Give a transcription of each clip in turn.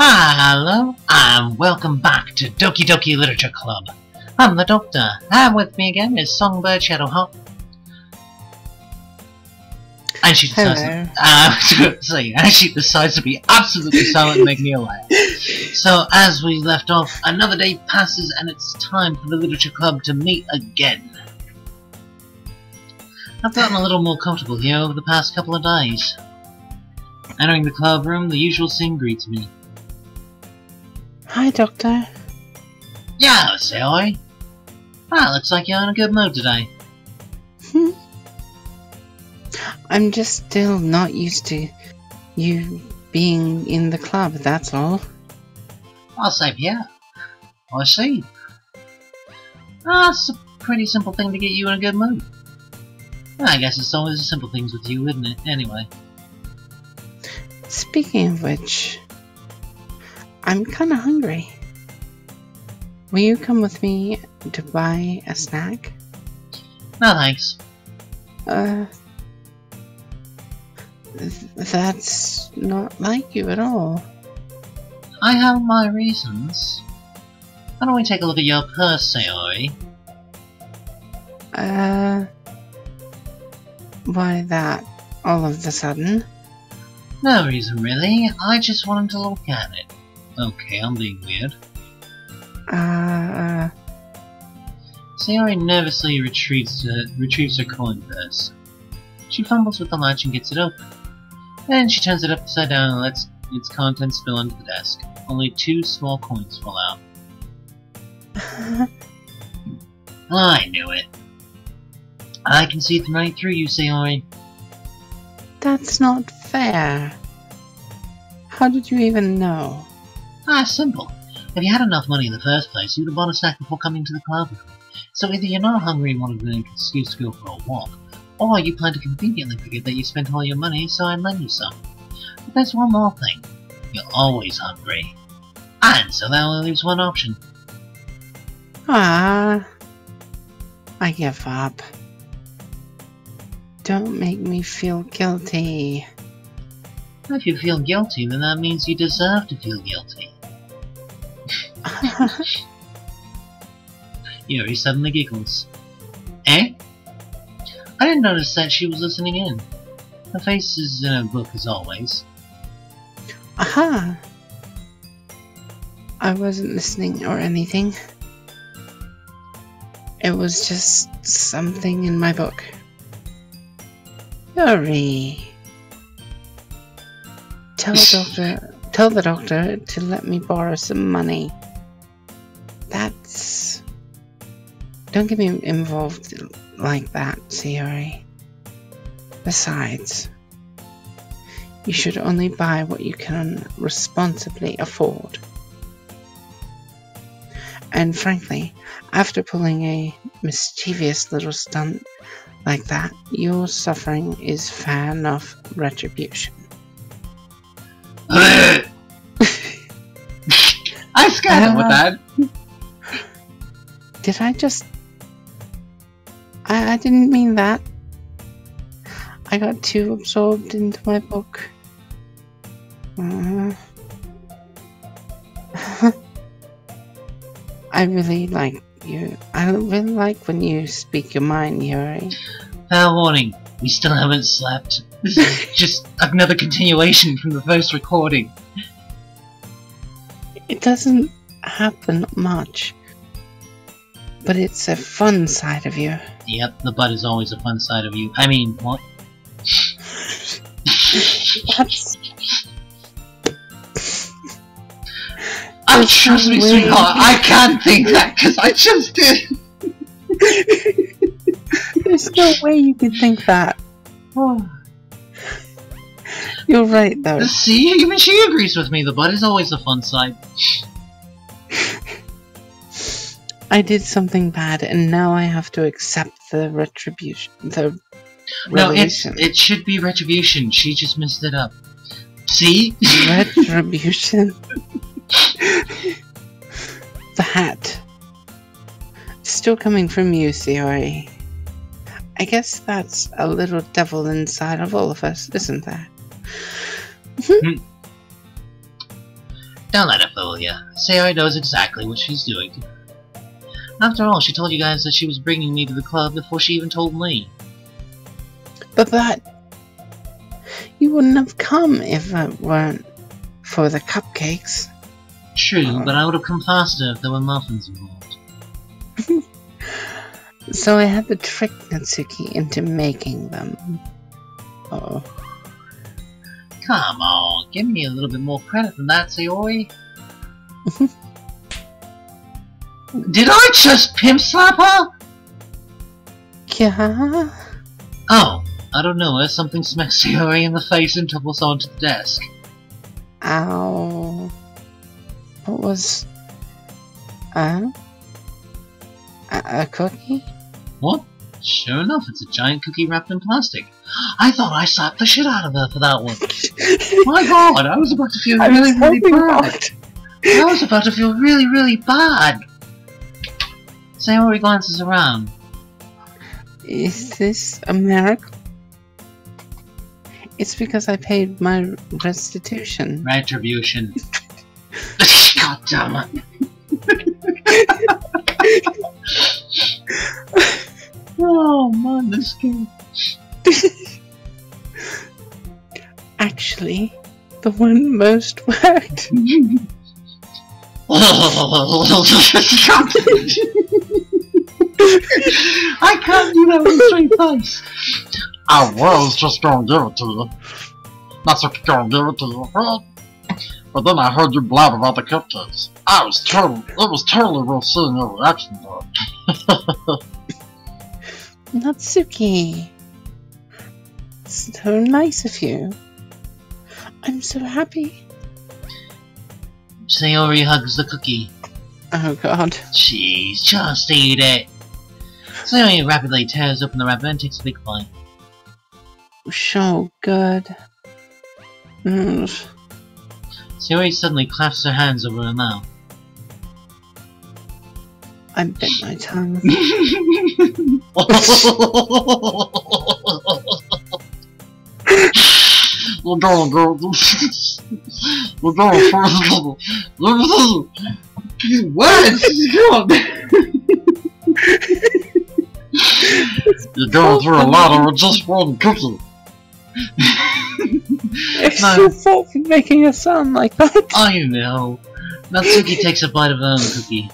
Hello, and welcome back to Doki Doki Literature Club. I'm the Doctor, and with me again is Songbird Shadowhawk. And she decides, Hello. uh, to say, and she decides to be absolutely silent and make me laugh. So, as we left off, another day passes and it's time for the Literature Club to meet again. I've gotten a little more comfortable here over the past couple of days. Entering the club room, the usual scene greets me. Hi, Doctor. Yeah, Sally. Ah, looks like you're in a good mood today. Hmm. I'm just still not used to you being in the club, that's all. I'll say yeah. I see. Ah, it's a pretty simple thing to get you in a good mood. I guess it's always the simple things with you, isn't it? Anyway. Speaking of which, I'm kinda hungry. Will you come with me to buy a snack? No thanks. Uh. th- That's not like you at all. I have my reasons. Why don't we take a look at your purse, Sayori? Uh. Why that all of a sudden? No reason really, I just wanted to look at it. Okay, I'm being weird. Uh. Sayori nervously retrieves, her, retrieves her coin purse. She fumbles with the latch and gets it open. Then she turns it upside down and lets its contents spill onto the desk. Only two small coins fall out. I knew it. I can see right through you, Sayori. That's not fair. How did you even know? Ah, simple. If you had enough money in the first place, you'd have bought a snack before coming to the club. So either you're not hungry and wanted an excuse to go for a walk, or you plan to conveniently forget that you spent all your money, so I'd lend you some. But there's one more thing. You're always hungry. And so that only leaves one option. Ah, I give up. Don't make me feel guilty. If you feel guilty, then that means you deserve to feel guilty. Yuri suddenly giggles. Eh? I didn't notice that she was listening in. Her face is in her book as always. Aha! I wasn't listening or anything. It was just something in my book. Yuri. Tell doctor tell the doctor to let me borrow some money. Don't get me involved like that, Sayori. Besides, you should only buy what you can responsibly afford. And frankly, after pulling a mischievous little stunt like that, your suffering is fair enough retribution. I scared her with that. Did I just. I, I didn't mean that. I got too absorbed into my book. Uh, I really like you. I really like when you speak your mind, Yuri. Fair warning, we still haven't slept. This is just another continuation from the first recording. It doesn't happen much, but it's a fun side of you. Yep, the butt is always a fun side of you. I mean, what? Oh, trust me, sweetheart, I can't think that because I just did. There's no way you could think that. You're right, though. See, even she agrees with me. The butt is always the fun side. I did something bad, and now I have to accept the retribution. The No, it's it should be retribution. She just messed it up. See? retribution. the hat. Still coming from you, Sayori. I guess that's a little devil inside of all of us, isn't there? Hmm. Don't let it fool you. Sayori knows exactly what she's doing. After all, she told you guys that she was bringing me to the club before she even told me. But that. You wouldn't have come if it weren't for the cupcakes. True, oh. but I would have come faster if there were muffins involved. So I had to trick Natsuki into making them. Oh. Come on, give me a little bit more credit than that, Sayori. Did I just pimp slap her? Yeah. Oh, I don't know. Something smacked Sayori in the face and tumbles onto the desk. Ow. What was. Uh? A, a cookie? What? Sure enough, it's a giant cookie wrapped in plastic. I thought I slapped the shit out of her for that one. My god, I was about to feel I really, really bad. I was about to feel really, really bad. Sayori glances around. Is this a miracle? It's because I paid my restitution. Retribution. God damn it. oh man, this game. Actually, the one most worked. I can't do that with a straight face. I was just gonna give it to you. Not so gonna give it to you. huh? But then I heard you blab about the cupcakes. I was totally, it was totally worth seeing your reaction to it. Natsuki. So nice of you. I'm so happy. Sayori hugs the cookie. Oh god. Jeez, just eat it. Sayori rapidly tears open the wrapper and takes a big bite. So good. Mm. Sayori suddenly clasps her hands over her mouth. I bit my tongue. We're going, girl. We're What? Come You're going through a lot over just one cookie. It's No. your fault for making a sound like that. I know. Natsuki takes a bite of her own cookie.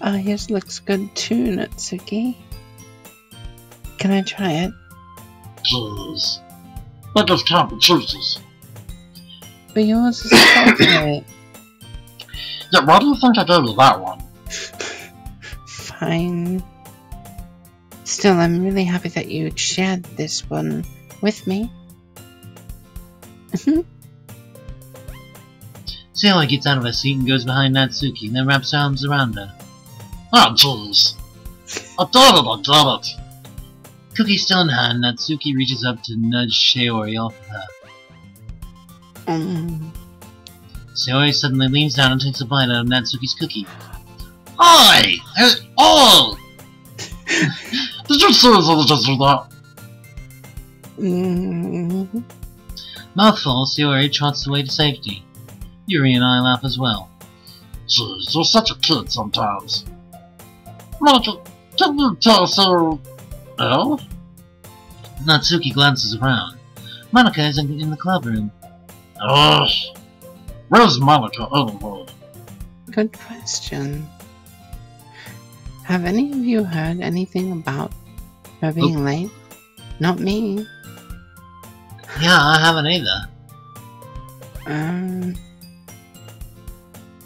Ah, yours looks good too, Natsuki. Can I try it? That just can't be choosers. But yours is chocolate. Yeah, why do you think I you that one? Fine. Still, I'm really happy that you shared this one with me. Sayori gets out of her seat and goes behind Natsuki, and then wraps her arms around her. Ah, jeez. I got it, I got it. Cookie still in hand, Natsuki reaches up to nudge Sayori off of her. Mm. Sayori suddenly leans down and takes a bite out of Natsuki's cookie. Hi! Hey, oh! Did you seriously just do that? Mm. Mouthful, Sayori trots away to safety. Yuri and I laugh as well. Jeez, you're such a kid sometimes. Monika, can you tell Sayori... Oh? Natsuki glances around. Monika is in, in the club room. Ugh. Where's Monika anyway? Good question. Have any of you heard anything about her being late? Not me. Yeah, I haven't either. Um,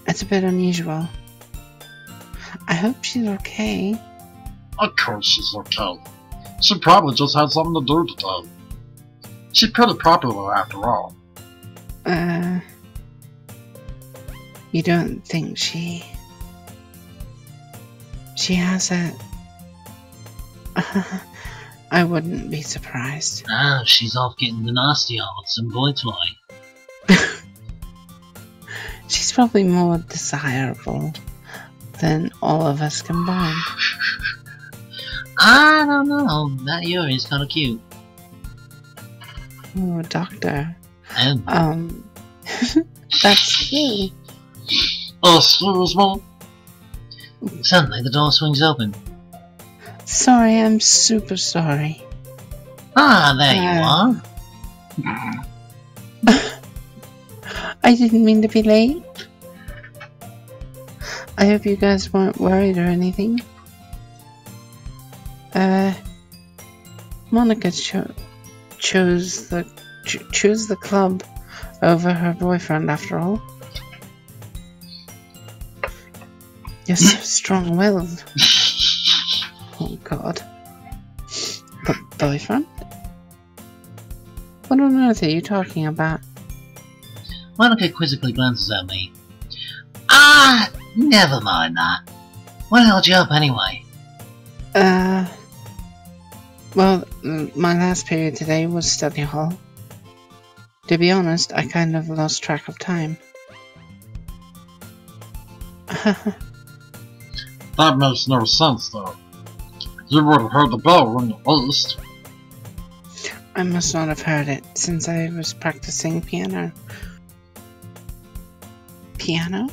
it's a bit unusual. I hope she's okay. Of course she's okay. She probably just had something to do today. She's pretty popular after all. Uh, you don't think she. She has a. I wouldn't be surprised. Ah, she's off getting the nasty on with some boy toy. She's probably more desirable than all of us combined. I don't know. That Yuri is kind of cute. Oh, doctor. And Um, That's true. Excuse me. Suddenly, the door swings open. Sorry, I'm super sorry. Ah, there you Uh, are. I didn't mean to be late. I hope you guys weren't worried or anything. Uh, Monika cho- chose the ch- chose the club over her boyfriend after all. You're so strong-willed. Oh God. But boyfriend? What on earth are you talking about? Monika quizzically glances at me. Ah, never mind that. What held you up anyway? Uh, well, my last period today was study hall. To be honest, I kind of lost track of time. That makes no sense, though. You would have heard the bell ring at least. I must not have heard it since I was practicing piano. Piano?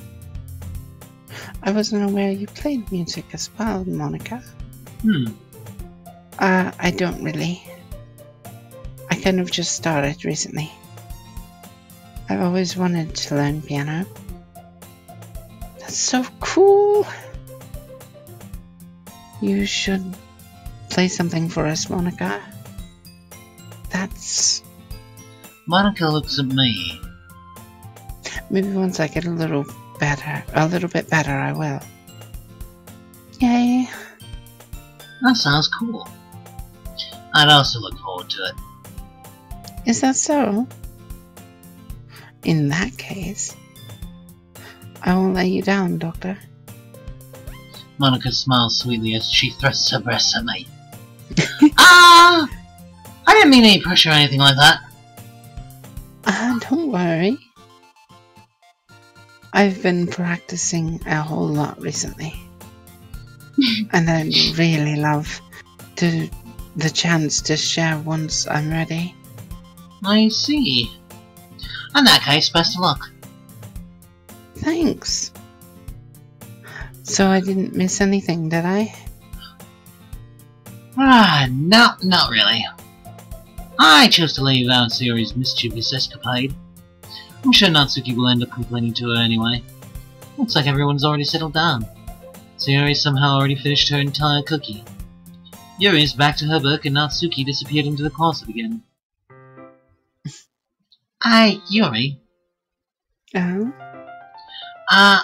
I wasn't aware you played music as well, Monika. Hmm. Uh, I don't really. I kind of just started recently. I've always wanted to learn piano. That's so cool! You should play something for us, Monika. That's. Monika looks at me. Maybe once I get a little better, a little bit better, I will. Yay! That sounds cool. I'd also look forward to it. Is that so? In that case, I won't let you down, Doctor. Monica smiles sweetly as she thrusts her breasts at me. ah! I didn't mean any pressure or anything like that. Ah, don't worry. I've been practicing a whole lot recently. and I'd really love to the chance to share once I'm ready. I see. In that case, best of luck. Thanks. So I didn't miss anything, did I? Ah, no, not really. I chose to leave out Sayori's mischievous escapade. I'm sure Natsuki will end up complaining to her anyway. Looks like everyone's already settled down. Sayori somehow already finished her entire cookie. Yuri's back to her book and Natsuki disappeared into the closet again. Hi, Yuri. Oh? Uh,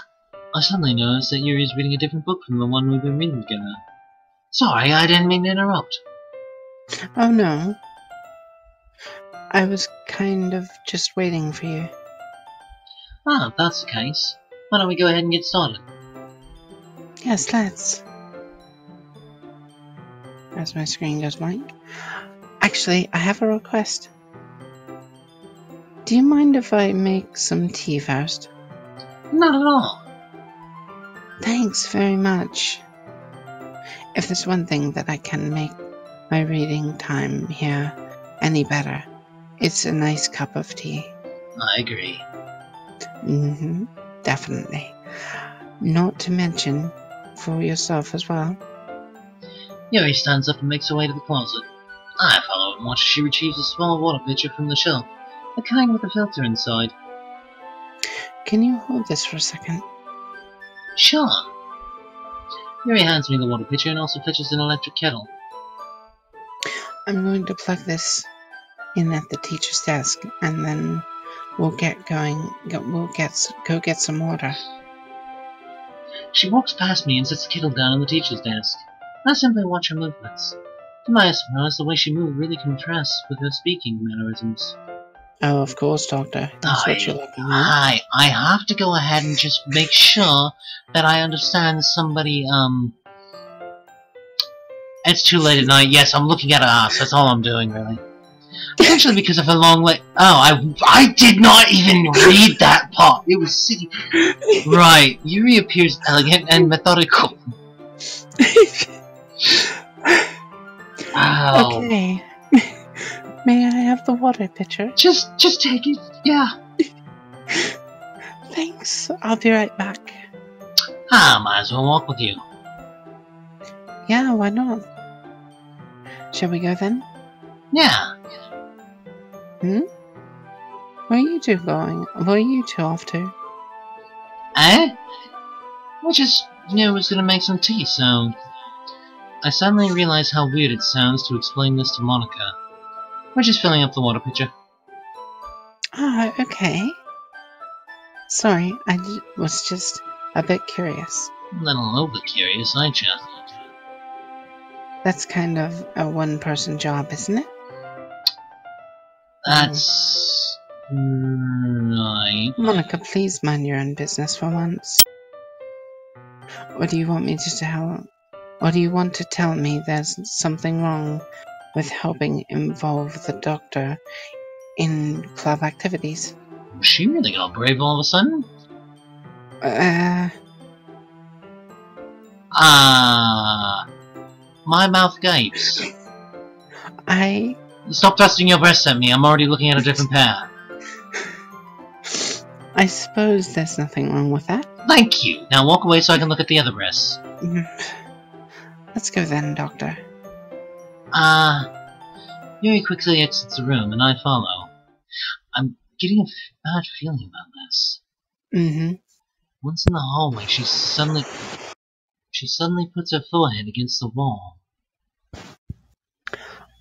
I suddenly noticed that Yuri is reading a different book from the one we've been reading together. Sorry, I didn't mean to interrupt. Oh no. I was kind of just waiting for you. Ah, if that's the case. Why don't we go ahead and get started? Yes, let's. As my screen goes blank. Actually, I have a request. Do you mind if I make some tea first? Not at all. Thanks very much. If there's one thing that I can make my reading time here any better, it's a nice cup of tea. I agree. hmm definitely. Not to mention for yourself as well. Yuri stands up and makes her way to the closet. I follow and watch as she retrieves a small water pitcher from the shelf, the kind with a filter inside. Can you hold this for a second? Sure. Yuri hands me the water pitcher and also fetches an electric kettle. I'm going to plug this in at the teacher's desk, and then we'll get going. We'll get go get some water. She walks past me and sets the kettle down on the teacher's desk. I simply watch her movements. To my surprise, the way she moved really contrasts with her speaking mannerisms. Oh, of course, Doctor. That's I, what you're looking at. I, I have to go ahead and just make sure that I understand somebody, um... It's too late at night. Yes, I'm looking at her ass. That's all I'm doing, really. Essentially because of her long leg. Oh, I, I did not even read that part. It was silly. Right. Yuri appears elegant and methodical. Wow. Okay. May I have the water pitcher? Just, just take it. Yeah. Thanks. I'll be right back. Ah, might as well walk with you. Yeah, why not? Shall we go then? Yeah. Hmm? Where are you two going? Where are you two off to? Eh? We just knew I was gonna make some tea, so... I suddenly realize how weird it sounds to explain this to Monika. We're just filling up the water pitcher. Ah, okay. Sorry, I was just a bit curious. A little over curious, ain't ya? That's kind of a one person job, isn't it? That's... Right. Monika, please mind your own business for once. Or do you want me to tell. Or do you want to tell me there's something wrong with helping involve the doctor in club activities? She really got brave all of a sudden. Uh, Ah... my mouth gapes. I. Stop thrusting your breasts at me, I'm already looking at a different pair. I suppose there's nothing wrong with that. Thank you! Now walk away so I can look at the other breasts. Let's go then, Doctor. Ah... Yuri quickly exits the room, and I follow. I'm getting a f- bad feeling about this. Mm-hmm. Once in the hallway, she suddenly... She suddenly puts her forehead against the wall.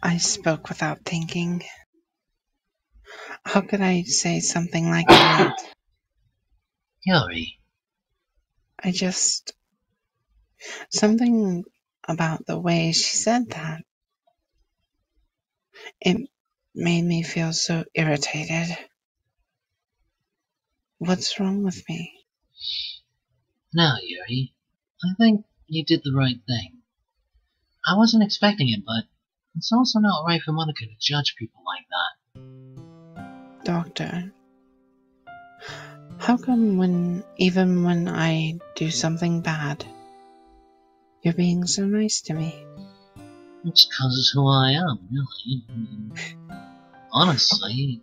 I spoke without thinking. How could I say something like that? Yuri, I just. Something about the way she mm-hmm. said mm-hmm. that. It made me feel so irritated. What's wrong with me? no, Yuri. I think you did the right thing. I wasn't expecting it, but it's also not right for Monika to judge people like that. Doctor, how come when, even when I do something bad, you're being so nice to me? It's 'cause it's who I am, really. I mean, honestly,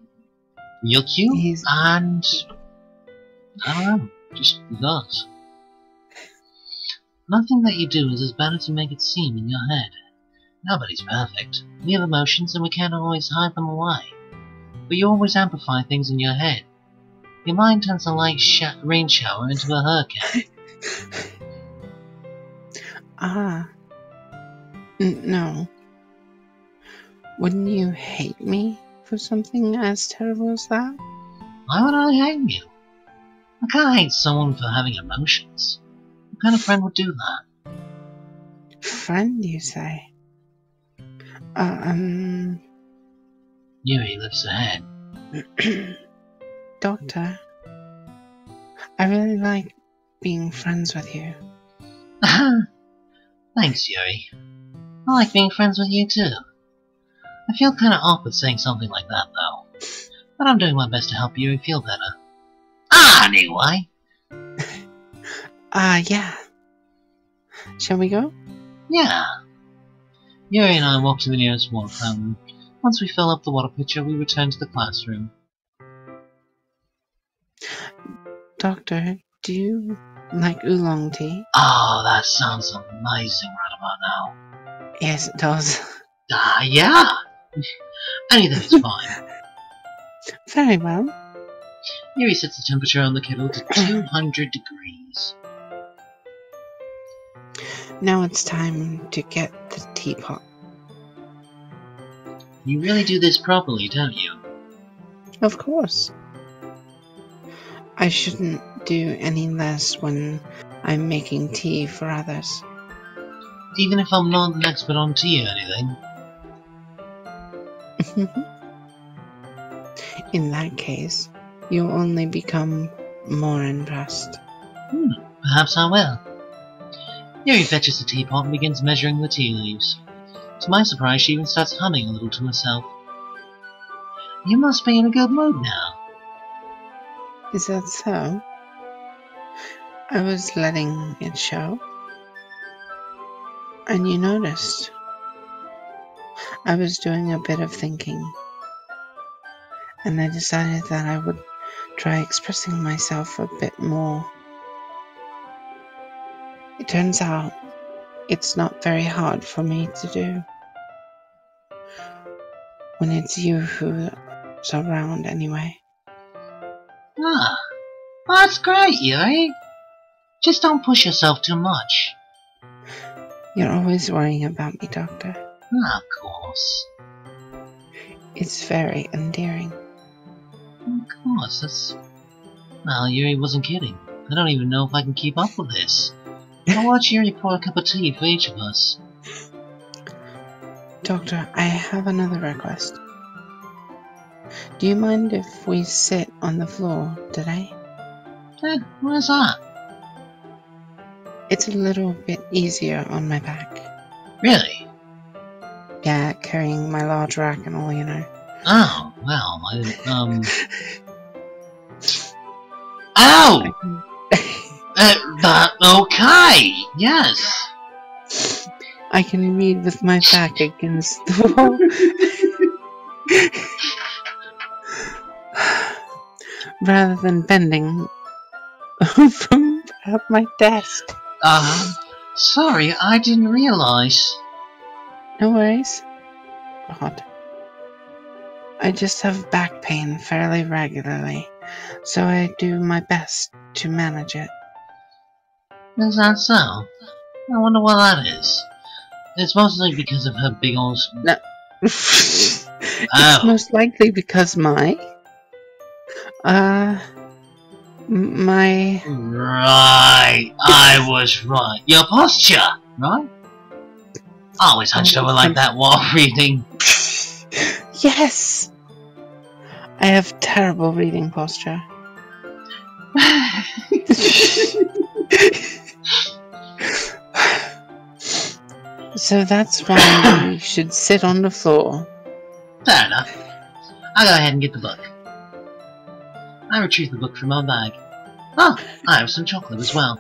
you're cute, He's- and I don't know, just because. Nothing that you do is as bad as you make it seem in your head. Nobody's perfect. We have emotions and we can't always hide them away. But you always amplify things in your head. Your mind turns a light sh- rain shower into a hurricane. Ah. N- no. Wouldn't you hate me for something as terrible as that? Why would I hate you? I can't hate someone for having emotions. What kind of friend would do that? Friend, you say? Uh, um, Yuri lifts her head. Doctor, I really like being friends with you. Thanks, Yuri. I like being friends with you too. I feel kinda awkward saying something like that though. But I'm doing my best to help Yuri feel better. Ah, anyway. Ah, yeah. Shall we go? Yeah. Yuri and I walked to the nearest water fountain. Once we fill up the water pitcher, we return to the classroom. Doctor, do you like oolong tea? Oh, that sounds amazing right about now. Yes, it does. Ah, yeah. Anything is fine. Very well. Yuri sets the temperature on the kettle to 200 degrees. Now it's time to get the teapot. You really do this properly, don't you? Of course. I shouldn't do any less when I'm making tea for others. Even if I'm not an expert on tea or anything. In that case, you'll only become more impressed. Hmm, perhaps I will. Yuri fetches the teapot and begins measuring the tea leaves. To my surprise, she even starts humming a little to herself. You must be in a good mood now. Is that so? I was letting it show. And you noticed. I was doing a bit of thinking. And I decided that I would try expressing myself a bit more. It turns out it's not very hard for me to do. When it's you who's around, anyway. Ah, that's great, Yuri. Just don't push yourself too much. You're always worrying about me, Doctor. Ah, of course. It's very endearing. Of course, that's... Well, Yuri wasn't kidding. I don't even know if I can keep up with this. I'll watch Yuri pour a cup of tea for each of us. Doctor, I have another request. Do you mind if we sit on the floor today? Eh, where's that? It's a little bit easier on my back. Really? Yeah, carrying my large rack and all, you know. Oh, well, I um... Ow! Uh, that, okay, yes. I can read with my back against the wall. Rather than bending from at my desk. Um, sorry, I didn't realize. No worries. God. I just have back pain fairly regularly, so I do my best to manage it. Is that so? I wonder why that is. It's mostly because of her big old... it's Oh. most likely because my uh my Right, I was right. Your posture, right? I always hunched over like that while reading. yes I have terrible reading posture. So that's why you should sit on the floor. Fair enough. I'll go ahead and get the book. I retrieve the book from my bag. Oh, I have some chocolate as well.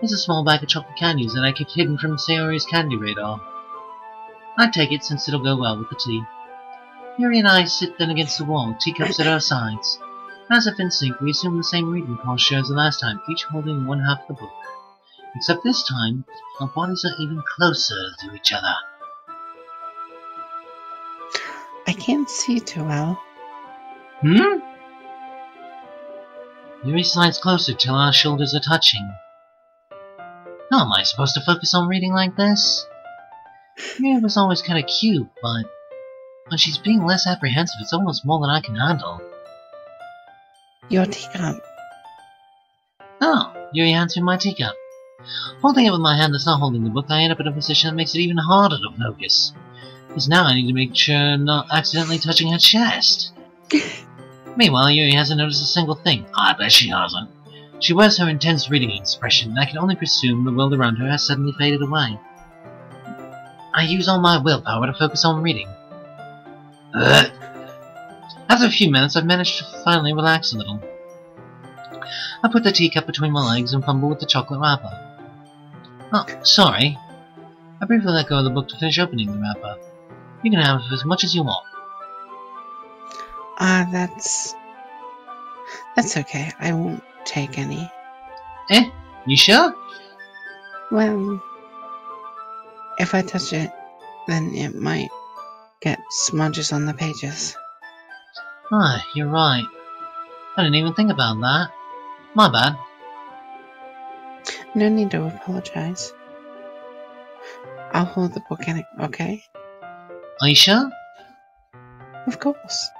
There's a small bag of chocolate candies that I kept hidden from Sayori's candy radar. I take it since it'll go well with the tea. Yuri and I sit then against the wall, teacups at our sides. As if in sync, we assume the same reading posture as the last time, each holding one half of the book. Except this time, our bodies are even closer to each other. I can't see too well. Hmm? Yuri slides closer till our shoulders are touching. How am I supposed to focus on reading like this? Yuri was always kind of cute, but when she's being less apprehensive, it's almost more than I can handle. Your teacup. Oh, Yuri hands me my teacup. Holding it with my hand that's not holding the book, I end up in a position that makes it even harder to focus. Because now I need to make sure I'm not accidentally touching her chest. Meanwhile, Yuri hasn't noticed a single thing. Ah, I bet she hasn't. She wears her intense reading expression, and I can only presume the world around her has suddenly faded away. I use all my willpower to focus on reading. Ugh. After a few minutes, I've managed to finally relax a little. I put the teacup between my legs and fumble with the chocolate wrapper. Oh, sorry. I briefly let go of the book to finish opening the wrapper. You can have as much as you want. Ah, that's. That's okay. I won't take any. Eh? You sure? Well, if I touch it, then it might get smudges on the pages. Ah, you're right. I didn't even think about that. My bad. No need to apologize. I'll hold the book in it, okay? Are you sure? Of course.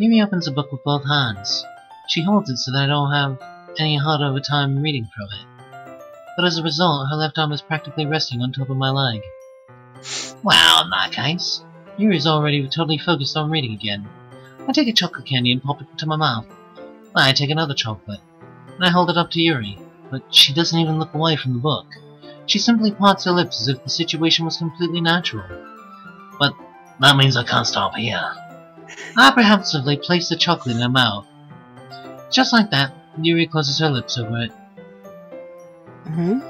Yumi opens the book with both hands. She holds it so that I don't have any hard over time reading from it. But as a result, her left arm is practically resting on top of my leg. Well, in that case, Yuri's already totally focused on reading again. I take a chocolate candy and pop it into my mouth. I take another chocolate, and I hold it up to Yuri, but she doesn't even look away from the book. She simply parts her lips as if the situation was completely natural. But that means I can't stop here. I apprehensively place the chocolate in her mouth. Just like that, Yuri closes her lips over it. hmm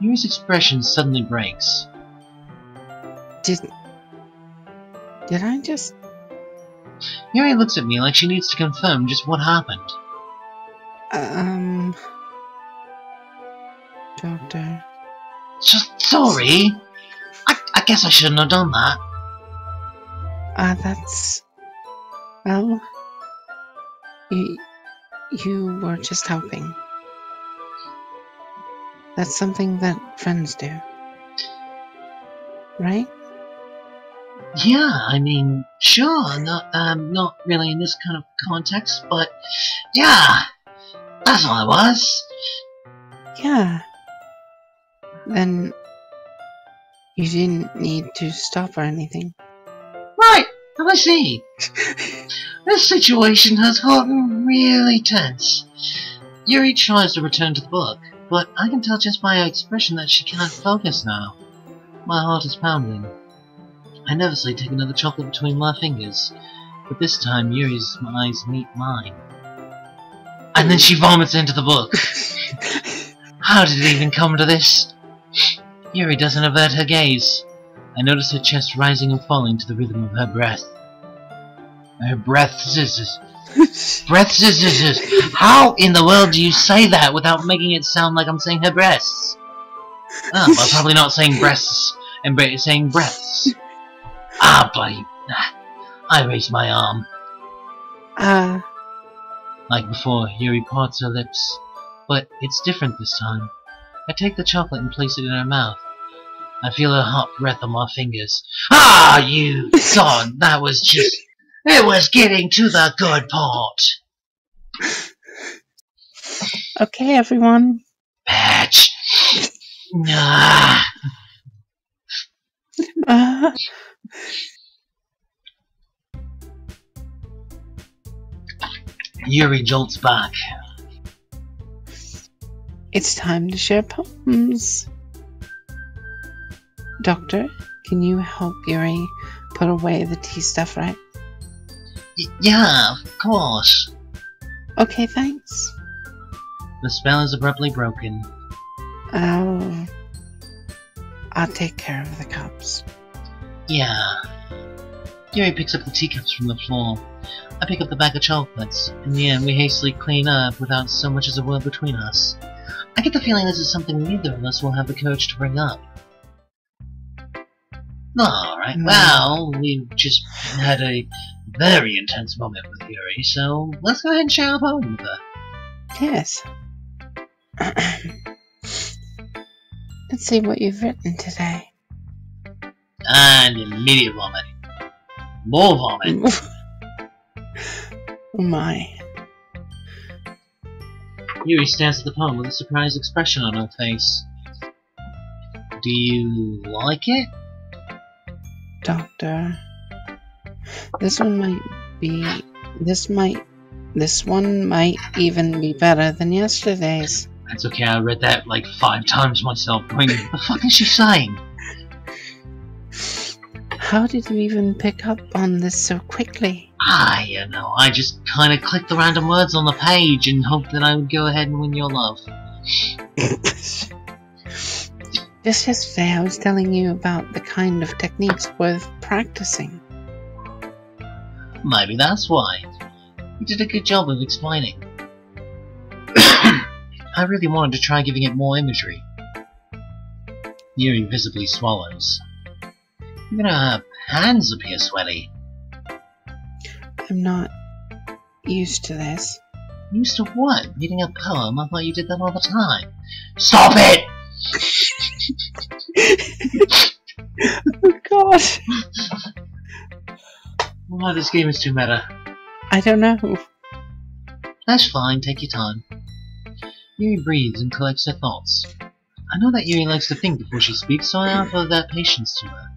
Yuri's expression suddenly breaks. Did. Did I just. Yuri looks at me like she needs to confirm just what happened. Um. Doctor. Just sorry. I, I guess I shouldn't have done that. Ah, that's. Well. You. You were just helping. That's something that friends do. Right? Yeah, I mean, sure, not um, not really in this kind of context, but yeah, that's all it was. Yeah. Then. You didn't need to stop or anything. Right, I see. this situation has gotten really tense. Yuri tries to return to the book, but I can tell just by her expression that she can't focus now. My heart is pounding. I nervously take another chocolate between my fingers, but this time Yuri's eyes meet mine. And then she vomits into the book. How did it even come to this? Yuri doesn't avert her gaze. I notice her chest rising and falling to the rhythm of her breath. Her breath scissors. breath scissors. How in the world do you say that without making it sound like I'm saying her breasts? Oh, well, probably not saying breasts and bre saying breaths. Ah, bloody. I raise my arm. Ah. Like before, Yuri parts her lips. But it's different this time. I take the chocolate and place it in her mouth. I feel a hot breath on my fingers. Ah, you son! that was just... It was getting to the good part. Okay, everyone. Patch. Ah. Uh, Yuri jolts back. it's time to share poems. Doctor, can you help Yuri put away the tea stuff, right? Y yeah, of course. Okay, thanks. The spell is abruptly broken. I'll. I'll take care of the cups. Yeah. Yuri picks up the teacups from the floor. I pick up the bag of chocolates. In the end, we hastily clean up without so much as a word between us. I get the feeling this is something neither of us will have the courage to bring up. Alright, Hmm. well, we've just had a very intense moment with Yuri, so let's go ahead and share a poem with her. Yes. Let's see what you've written today. And immediate vomit. More vomit. oh my. Yuri stares at the poem with a surprised expression on her face. Do you like it? Doctor. This one might be. This might. This one might even be better than yesterday's. That's okay, I read that like five times myself, going, what the fuck is she saying? How did you even pick up on this so quickly? Ah, you know, I just kinda clicked the random words on the page and hoped that I would go ahead and win your love. Just yesterday, I was telling you about the kind of techniques worth practicing. Maybe that's why. You did a good job of explaining. I really wanted to try giving it more imagery. Yuri visibly swallows. Even her hands appear sweaty. I'm not used to this. Used to what? Reading a poem? I thought you did that all the time. Stop it! Oh god! Why this game is too meta. I don't know. That's fine, take your time. Yuri breathes and collects her thoughts. I know that Yuri likes to think before she speaks, so I offer that patience to her.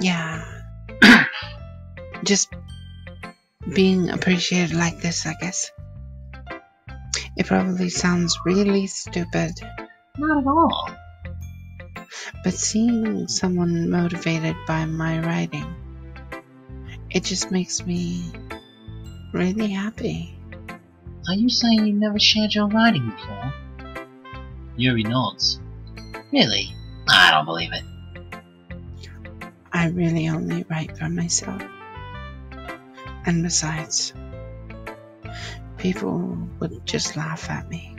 Yeah. Just being appreciated like this, I guess. It probably sounds really stupid, Not at all. But seeing someone motivated by my writing, it just makes me really happy. Are you saying you never shared your writing before? Yuri nods. Really? I don't believe it. I really only write for myself. And besides, people would just laugh at me.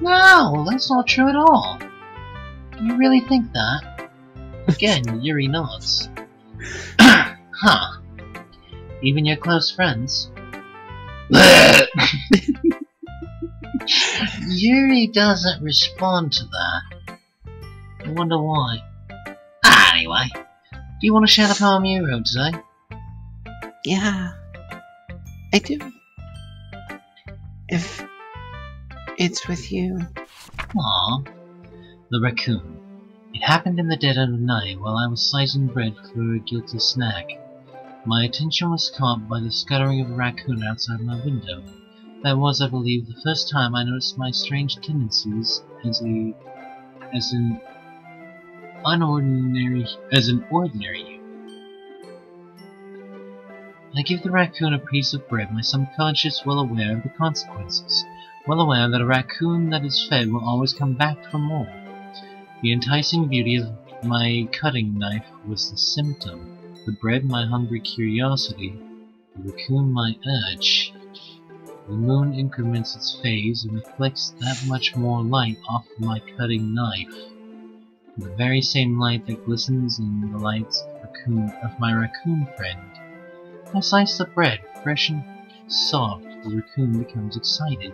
No, that's not true at all. You really think that? Again, Yuri nods. huh. Even your close friends? Yuri doesn't respond to that. I wonder why. Ah, anyway, do you want to share the poem you wrote today? Yeah, I do. If it's with you. Aw. The raccoon. It happened in the dead of the night while I was slicing bread for a guilty snack. My attention was caught by the scuttering of a raccoon outside my window. That was, I believe, the first time I noticed my strange tendencies as a as an unordinary as an ordinary. I give the raccoon a piece of bread, my subconscious well aware of the consequences, well aware that a raccoon that is fed will always come back for more. The enticing beauty of my cutting knife was the symptom, the bread my hungry curiosity, the raccoon my urge. The moon increments its phase and reflects that much more light off my cutting knife. The very same light that glistens in the lights raccoon, of my raccoon friend. I slice the bread, fresh and soft, the raccoon becomes excited.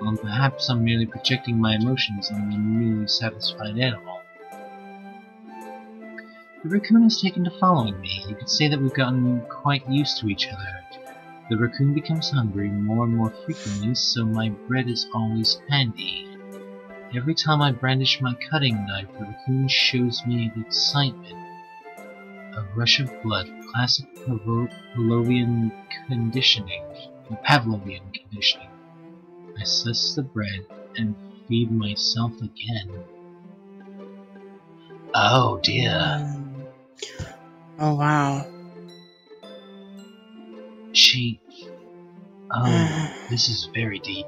Well, perhaps I'm merely projecting my emotions on the newly satisfied animal. The raccoon has taken to following me. You could say that we've gotten quite used to each other. The raccoon becomes hungry more and more frequently, so my bread is always handy. Every time I brandish my cutting knife, the raccoon shows me the excitement. A rush of blood, classic Pavlovian conditioning. Pavlovian conditioning. I slice the bread and feed myself again. Oh dear. Um, oh wow. She. Oh, this is very deep.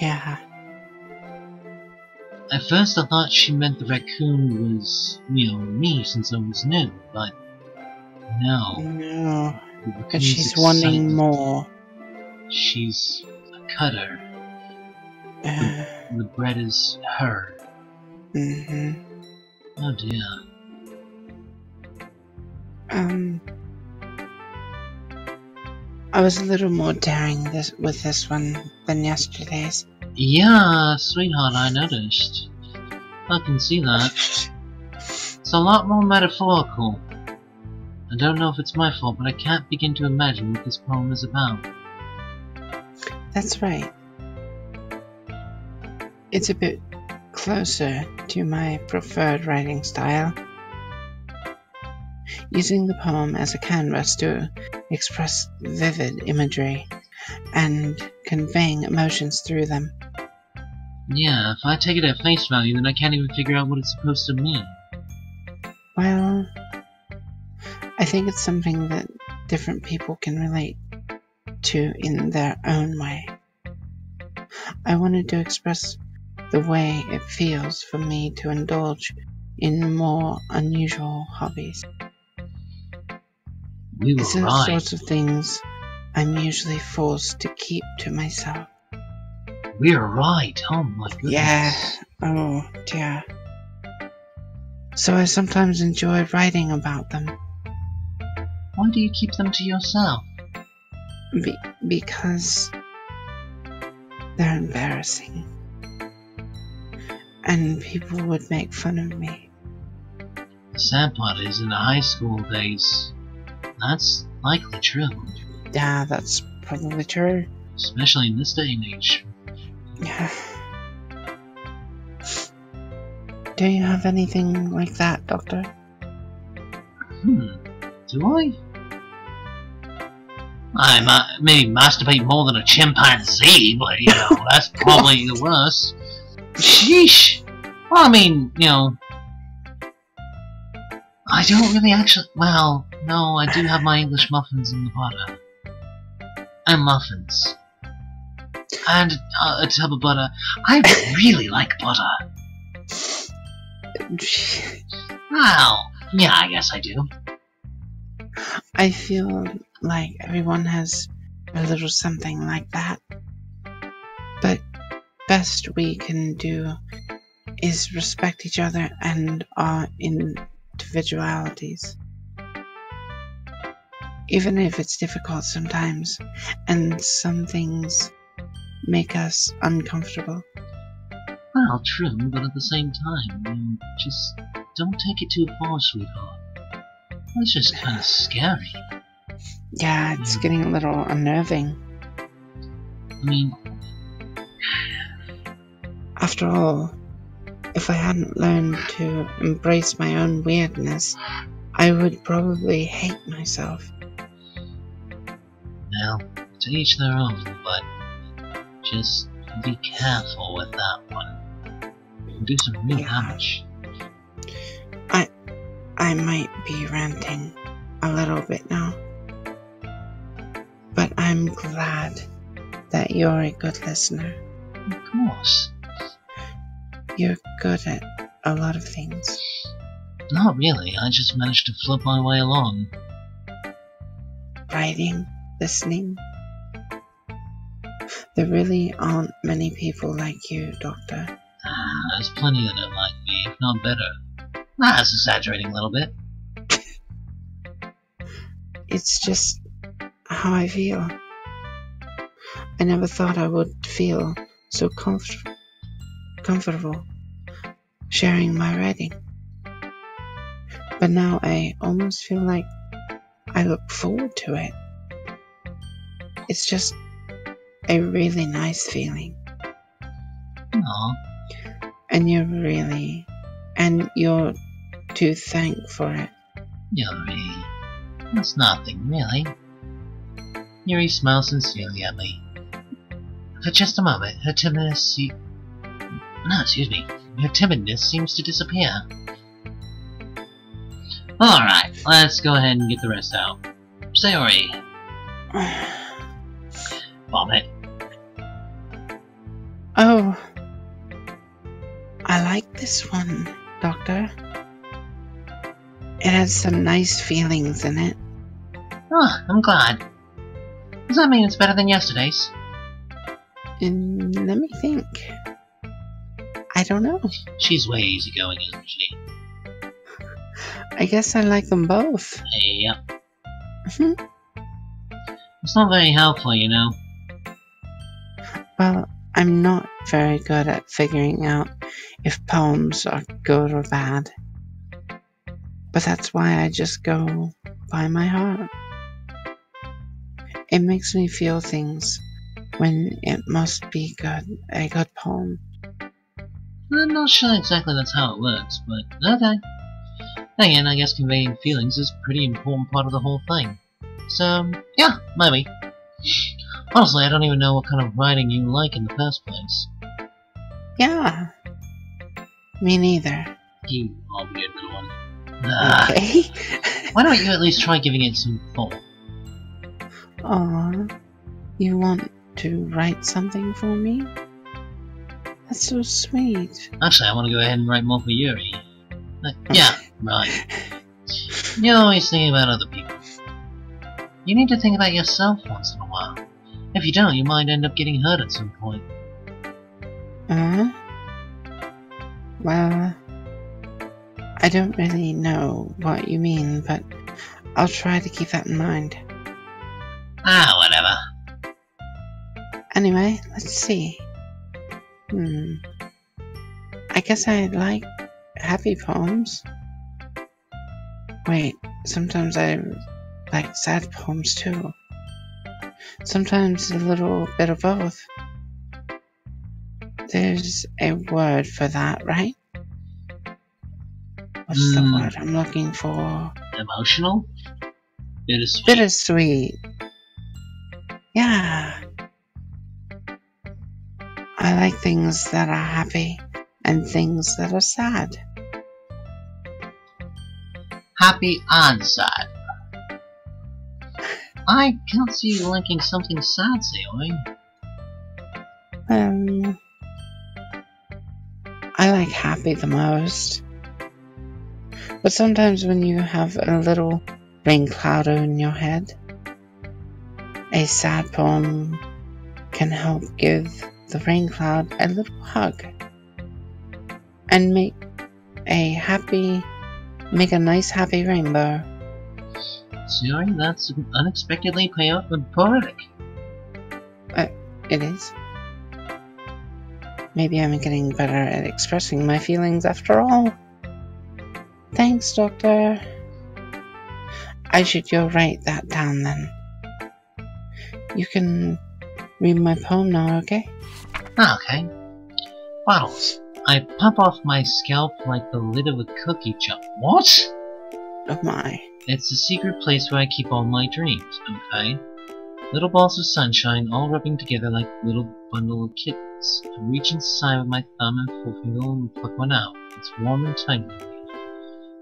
Yeah. At first I thought she meant the raccoon was, you know, me since I was new, but no. No. But raccoon's she's wanting more. She's a cutter. Uh, The bread is her. Mm-hmm. Oh dear. Um. I was a little more daring this with this one than yesterday's. Yeah, sweetheart, I noticed. I can see that. It's a lot more metaphorical. I don't know if it's my fault, but I can't begin to imagine what this poem is about. That's right. It's a bit closer to my preferred writing style. Using the poem as a canvas to express vivid imagery and conveying emotions through them. Yeah, if I take it at face value, then I can't even figure out what it's supposed to mean. Well, I think it's something that different people can relate to in their own way. I wanted to express the way it feels for me to indulge in more unusual hobbies. We were It's the sorts of things I'm usually forced to keep to myself. We are right. Oh my goodness. Yeah. Oh dear. So I sometimes enjoy writing about them. Why do you keep them to yourself? Be- because they're embarrassing. And people would make fun of me. The sad part is, in the high school days, that's likely true. Yeah, that's probably true. Especially in this day and age. Yeah. Do you have anything like that, Doctor? Hmm. Do I? I ma- maybe masturbate more than a chimpanzee, but you know, that's probably the worst. Sheesh! Well, I mean, you know. I don't really actually. Well, no, I do have my English muffins in the butter. And muffins. And uh, a tub of butter. I really like butter. Well, yeah, I guess I do. I feel like everyone has a little something like that. But best we can do is respect each other and our individualities. Even if it's difficult sometimes, and some things make us uncomfortable. Well, true, but at the same time, you just don't take it too far, sweetheart. That's just kind of scary. Yeah, it's mm. getting a little unnerving. I mean, After all, if I hadn't learned to embrace my own weirdness, I would probably hate myself. well, to each their own, but just be careful with that one. It'll do some real Yeah. damage. I might be ranting a little bit now. I'm glad that you're a good listener. Of course. You're good at a lot of things. Not really, I just managed to flip my way along. Writing, listening. There really aren't many people like you, Doctor. Ah, there's plenty that don't like me, if not better. Ah, that's exaggerating a little bit. It's just how I feel. I never thought I would feel so comfort- comfortable sharing my writing. But now I almost feel like I look forward to it. It's just a really nice feeling. Aw, And you're really, and you're to thank for it. Yuri. That's nothing, really. Yuri smiles sincerely at me. For just a moment, her timidness se- No, excuse me. Her timidness seems to disappear. Alright, let's go ahead and get the rest out. Sayori, vomit. Oh, I like this one, Doctor. It has some nice feelings in it. Oh, I'm glad. Does that mean it's better than yesterday's? And let me think. I don't know. She's way easygoing, isn't she? I guess I like them both. Yep. Mhm. It's not very helpful, you know. Well, I'm not very good at figuring out if poems are good or bad. But that's why I just go by my heart. It makes me feel things when it must be good, a good poem. I'm not sure exactly that's how it works, but okay. Again, I guess conveying feelings is a pretty important part of the whole thing. So, yeah, maybe. Honestly, I don't even know what kind of writing you like in the first place. Yeah. Me neither. You are a weird one. Ah, Okay. why don't you at least try giving it some thought? Aw, you want to write something for me? That's so sweet. Actually, I want to go ahead and write more for Yuri. Uh, yeah, right. You're always thinking about other people. You need to think about yourself once in a while. If you don't, you might end up getting hurt at some point. Uh, well, I don't really know what you mean, but I'll try to keep that in mind. Ah, whatever. Anyway, let's see. Hmm. I guess I like happy poems. Wait, sometimes I like sad poems too. Sometimes a little bit of both. There's a word for that, right? What's the Hmm. word I'm looking for? Emotional? Bittersweet. Bittersweet. Yeah. I like things that are happy and things that are sad. Happy and sad. I can't see you liking something sad, Sayori. Um, I like happy the most. But sometimes when you have a little rain cloud in your head, a sad poem can help give the rain cloud a little hug and make a happy, make a nice happy rainbow. Sorry, that's unexpectedly poetic. Uh, it is. Maybe I'm getting better at expressing my feelings after all. Thanks, Doctor. I should go write that down then. You can read my poem now, okay? Ah, okay. Bottles. I pop off my scalp like the lid of a cookie jar. What? Oh my. It's the secret place where I keep all my dreams, okay? Little balls of sunshine all rubbing together like little bundle of kittens. I reach inside with my thumb and forefinger and pluck one out. It's warm and tiny.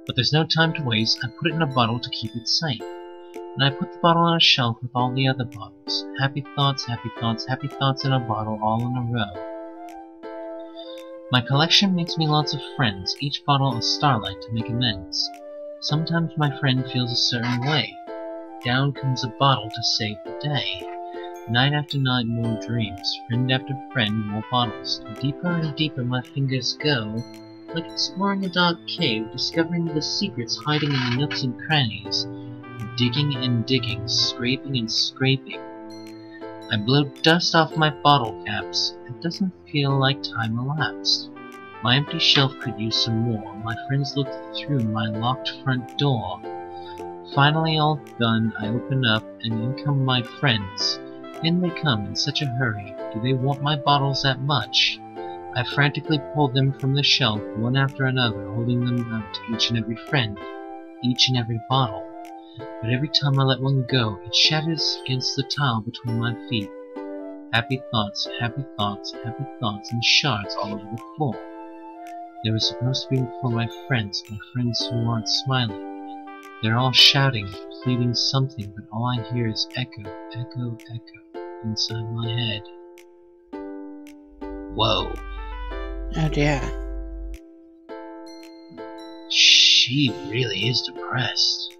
But there's no time to waste. I put it in a bottle to keep it safe. And I put the bottle on a shelf with all the other bottles. Happy thoughts, happy thoughts, happy thoughts in a bottle all in a row. My collection makes me lots of friends, each bottle a starlight to make amends. Sometimes my friend feels a certain way, down comes a bottle to save the day. Night after night, more dreams. Friend after friend, more bottles. Deeper and deeper my fingers go, like exploring a dark cave, discovering the secrets hiding in the nooks and crannies. Digging and digging, scraping and scraping. I blow dust off my bottle caps. It doesn't feel like time elapsed. My empty shelf could use some more. My friends looked through my locked front door. Finally all done, I open up, and in come my friends. In they come in such a hurry. Do they want my bottles that much? I frantically pull them from the shelf, one after another, holding them out to each and every friend, each and every bottle. But every time I let one go, it shatters against the tile between my feet. Happy thoughts, happy thoughts, happy thoughts, and shards all over the floor. They were supposed to be for my friends, my friends who aren't smiling. They're all shouting, pleading something, but all I hear is echo, echo, echo inside my head. Whoa. Oh dear. She really is depressed.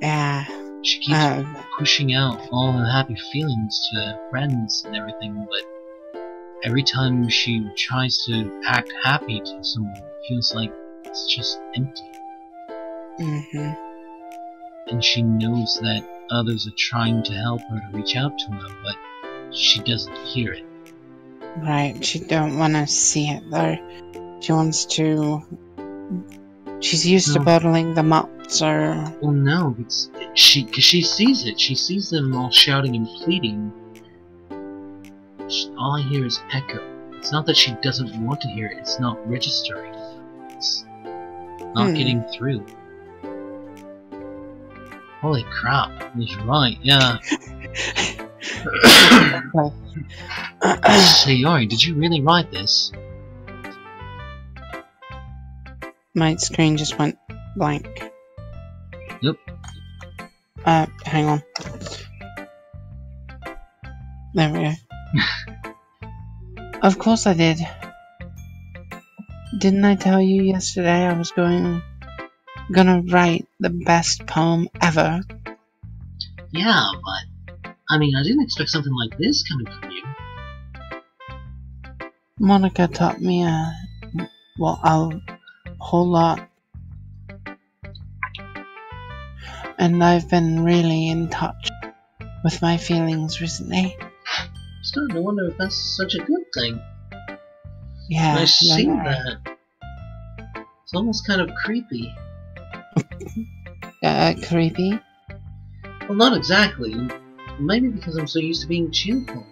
Yeah. She keeps Uh, pushing out all her happy feelings to her friends and everything, but every time she tries to act happy to someone, it feels like it's just empty. Mm-hmm. and she knows that others are trying to help her to reach out to her, but she doesn't hear it. Right. She don't want to see it though. She wants to. She's used to bottling them up, so Well, no, it's she because she sees it. She sees them all shouting and pleading. She- All I hear is echo. It's not that she doesn't want to hear it. It's not registering. It's not Hmm. getting through. Holy crap! he's right. Yeah. Sayori, did you really write this? My screen just went blank. Yep. Uh, hang on. There we go. of course I did. Didn't I tell you yesterday I was going gonna write the best poem ever? Yeah, but I mean, I didn't expect something like this coming from you. Monika taught me a well a whole lot. And I've been really in touch with my feelings recently. I'm starting to wonder if that's such a good thing. Yeah, I see that. It's almost kind of creepy. Uh, creepy. Well, not exactly. Maybe because I'm so used to being cheerful.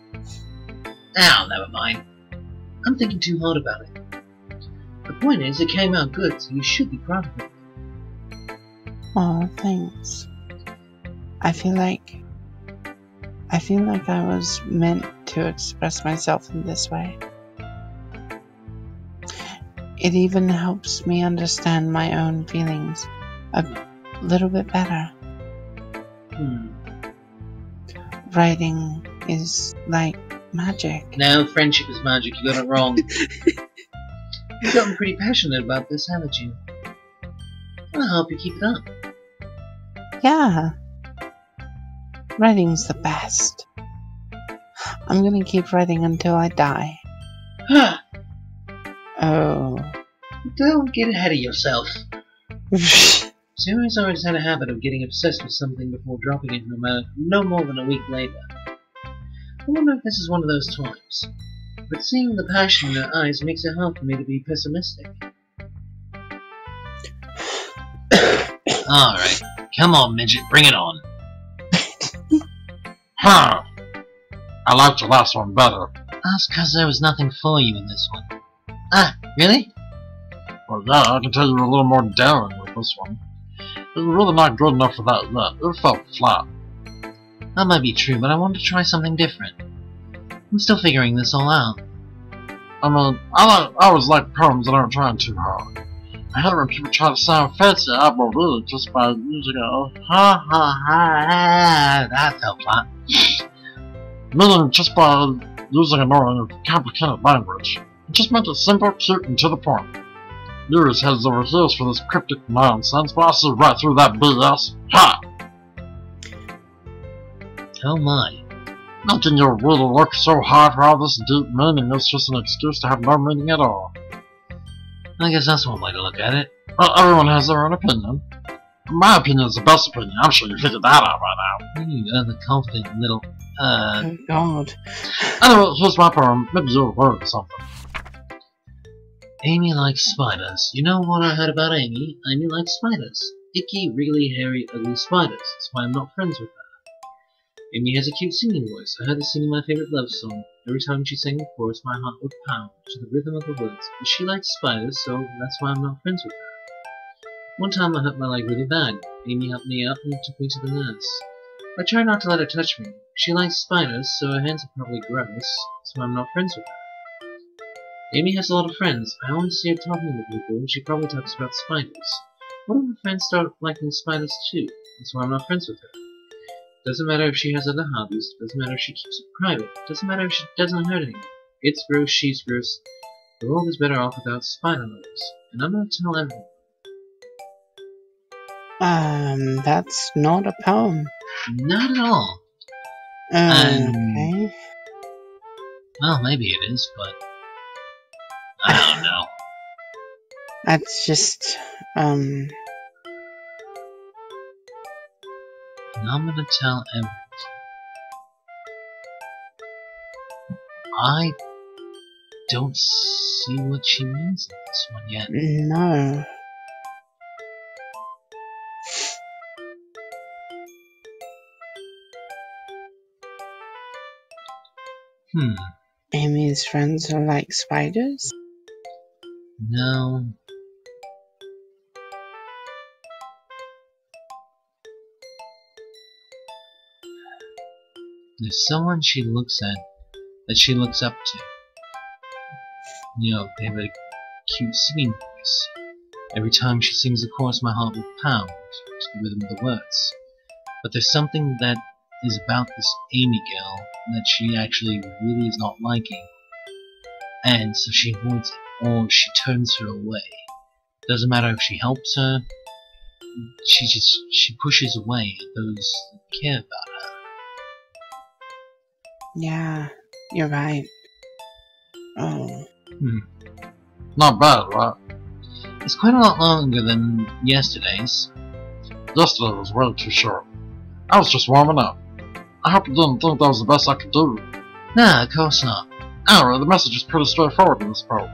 Ow, never mind. I'm thinking too hard about it. The point is, it came out good, so you should be proud of it. Oh, thanks. I feel like I feel like I was meant to express myself in this way. It even helps me understand my own feelings a little bit better. Hmm. Writing is like magic. No, friendship is magic. You got it wrong. You've gotten pretty passionate about this, haven't you? I'll help you keep it up. Yeah. Writing's the best. I'm gonna keep writing until I die. Huh. Oh. Don't get ahead of yourself. Sayori's always had a habit of getting obsessed with something before dropping it no, no more than a week later. I wonder if this is one of those times. But seeing the passion in her eyes makes it hard for me to be pessimistic. Alright, come on, midget, bring it on. Huh. I liked the last one better. That's because there was nothing for you in this one. Ah, really? Well, yeah, I can tell you were a little more daring with this one. It was really not good enough for that yet. It felt flat. That might be true, but I wanted to try something different. I'm still figuring this all out. I'm I, like, I always like problems that aren't trying too hard. I hate when people try to sound fancy, I believe, just by using a Ha ha ha, that felt flat. meaning just by using annoying or complicated language. It just meant it simple, cute, and to the point. Yuri's heads over heels for this cryptic nonsense, but I see right through that BS. Ha! Oh my. Making you really look so hard for all this deep meaning is just an excuse to have no meaning at all. I guess that's one way to look at it. Well, everyone has their own opinion. My opinion is the best opinion. I'm sure you figured that out by now. You are the confident little, uh, oh God. Anyway, here's my poem. Maybe you'll learn something. Amy likes spiders. You know what I heard about Amy? Amy likes spiders. Icky, wriggly, hairy, ugly spiders. That's why I'm not friends with her. Amy has a cute singing voice. I heard her singing my favorite love song. Every time she sang the chorus, my heart would pound to the rhythm of the words. But she likes spiders, so that's why I'm not friends with her. One time I hurt my leg really bad. Amy helped me up and took me to the nurse. I try not to let her touch me. She likes spiders, so her hands are probably gross, so I'm not friends with her. Amy has a lot of friends. I always see her talking to people, and she probably talks about spiders. What if her friends start liking spiders too? That's why I'm not friends with her. Doesn't matter if she has other hobbies, doesn't matter if she keeps it private, doesn't matter if she doesn't hurt anyone. It's gross, she's gross. The world is better off without spider lovers, and I'm gonna tell everyone. Um, that's not a poem. Not at all. Okay. Well, maybe it is, but I don't know. That's just, um, I'm gonna tell everyone. I don't see what she means in this one yet. no. Hmm. Amy's friends are like spiders? No. There's someone she looks at that she looks up to. You know, they have a cute singing voice. Every time she sings the chorus, my heart will pound to the rhythm of the words. But there's something that is about this Amy girl that she actually really is not liking. And so she avoids it, or she turns her away. Doesn't matter if she helps her, she just she pushes away those that care about her. Yeah, you're right. Oh, Not bad, right? It's quite a lot longer than yesterday's. Yesterday was way too short. I was just warming up. I hope you didn't think that was the best I could do. Nah, of course not. Anyway, the message is pretty straightforward in this poem.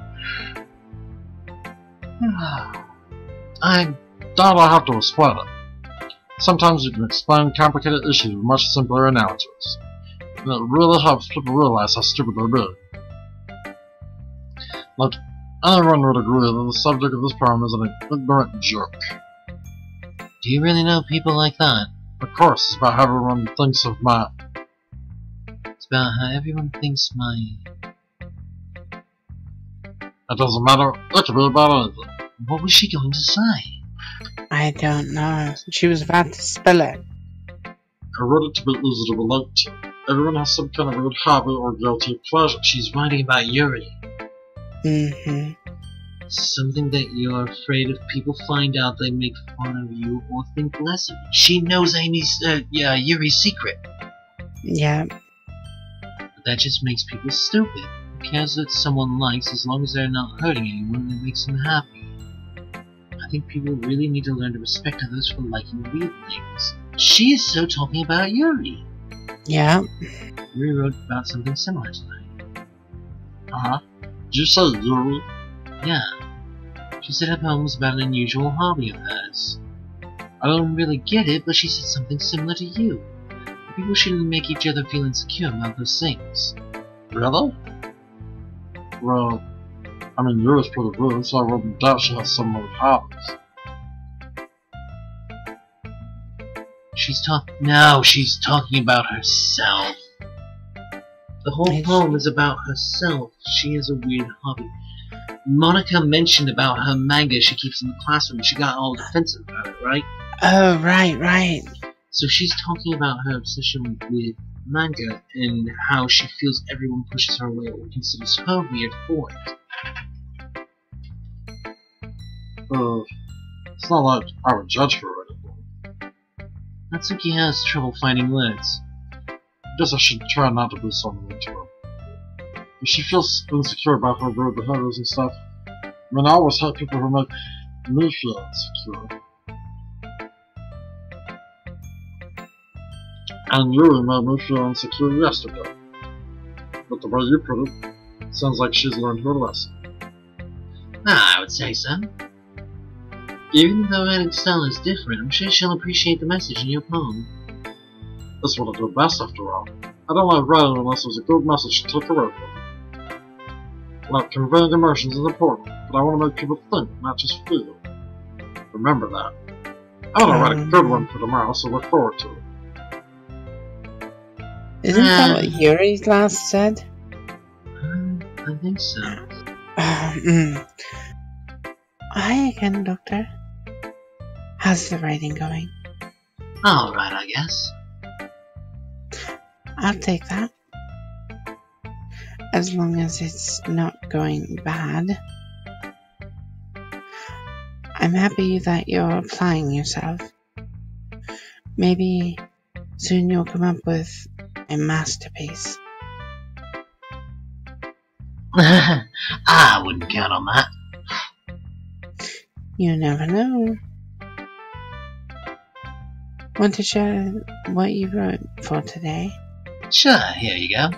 I Doubt I have to explain it. Sometimes you can explain complicated issues with much simpler analogies. And it really helps people realize how stupid they're being. Like, anyone would agree that the subject of this poem is an ignorant jerk. do you really know people like that? Of course, it's about how everyone thinks of my... It's about how everyone thinks my It doesn't matter. It could be about anything. what was she going to say? I don't know. She was about to spill it. I wrote it to be easy to relate to. Everyone has some kind of weird hobby or guilty pleasure. She's writing about Yuri. Mm-hmm. Something that you're afraid if people find out they make fun of you or think less of you. She knows Amy's, uh, yeah, Yuri's secret. Yeah. But that just makes people stupid. Who cares what someone likes as long as they're not hurting anyone and it makes them happy? I think people really need to learn to respect others for liking weird things. She is so talking about Yuri. Yeah. We wrote about something similar tonight. Uh-huh. Did you Yuri? Yeah. She said her poem was about an unusual hobby of hers. I don't really get it, but she said something similar to you. People shouldn't make each other feel insecure about those things. Really? Well, I mean, Yuri's pretty good, so I wouldn't doubt she has some weird hobbies. She's talking. No, she's talking about herself. The whole poem is about herself. She has a weird hobby. Monika mentioned about her manga she keeps in the classroom. She got all defensive about it, right? Oh, right, right. So she's talking about her obsession with manga and how she feels everyone pushes her away or considers her weird for it. Uh, it's not like I would judge her. Natsuki has trouble finding words. Guess I should try not to be so mean to her. If she feels insecure about her weird behaviors and stuff, I mean, I always hate people who make me feel insecure. And Yuri made me feel insecure yesterday. But the way you put it, sounds like she's learned her lesson. Ah, I would say so. Even though writing style is different, I'm sure she'll appreciate the message in your poem. That's what I do best after all. I don't like writing unless there's a good message to take away from it. Like conveying emotions is important, but I want to make people think, not just feel. Remember that. I'm gonna write a good one for tomorrow, so look forward to it. Isn't that Uh. what Yuri last said? Um, I think so. Mm. Hi again, Doctor. How's the writing going? Alright, I guess. I'll take that. As long as it's not going bad. I'm happy that you're applying yourself. Maybe soon you'll come up with a masterpiece. I wouldn't count on that. You never know. Want to share what you wrote for today? Sure, here you go.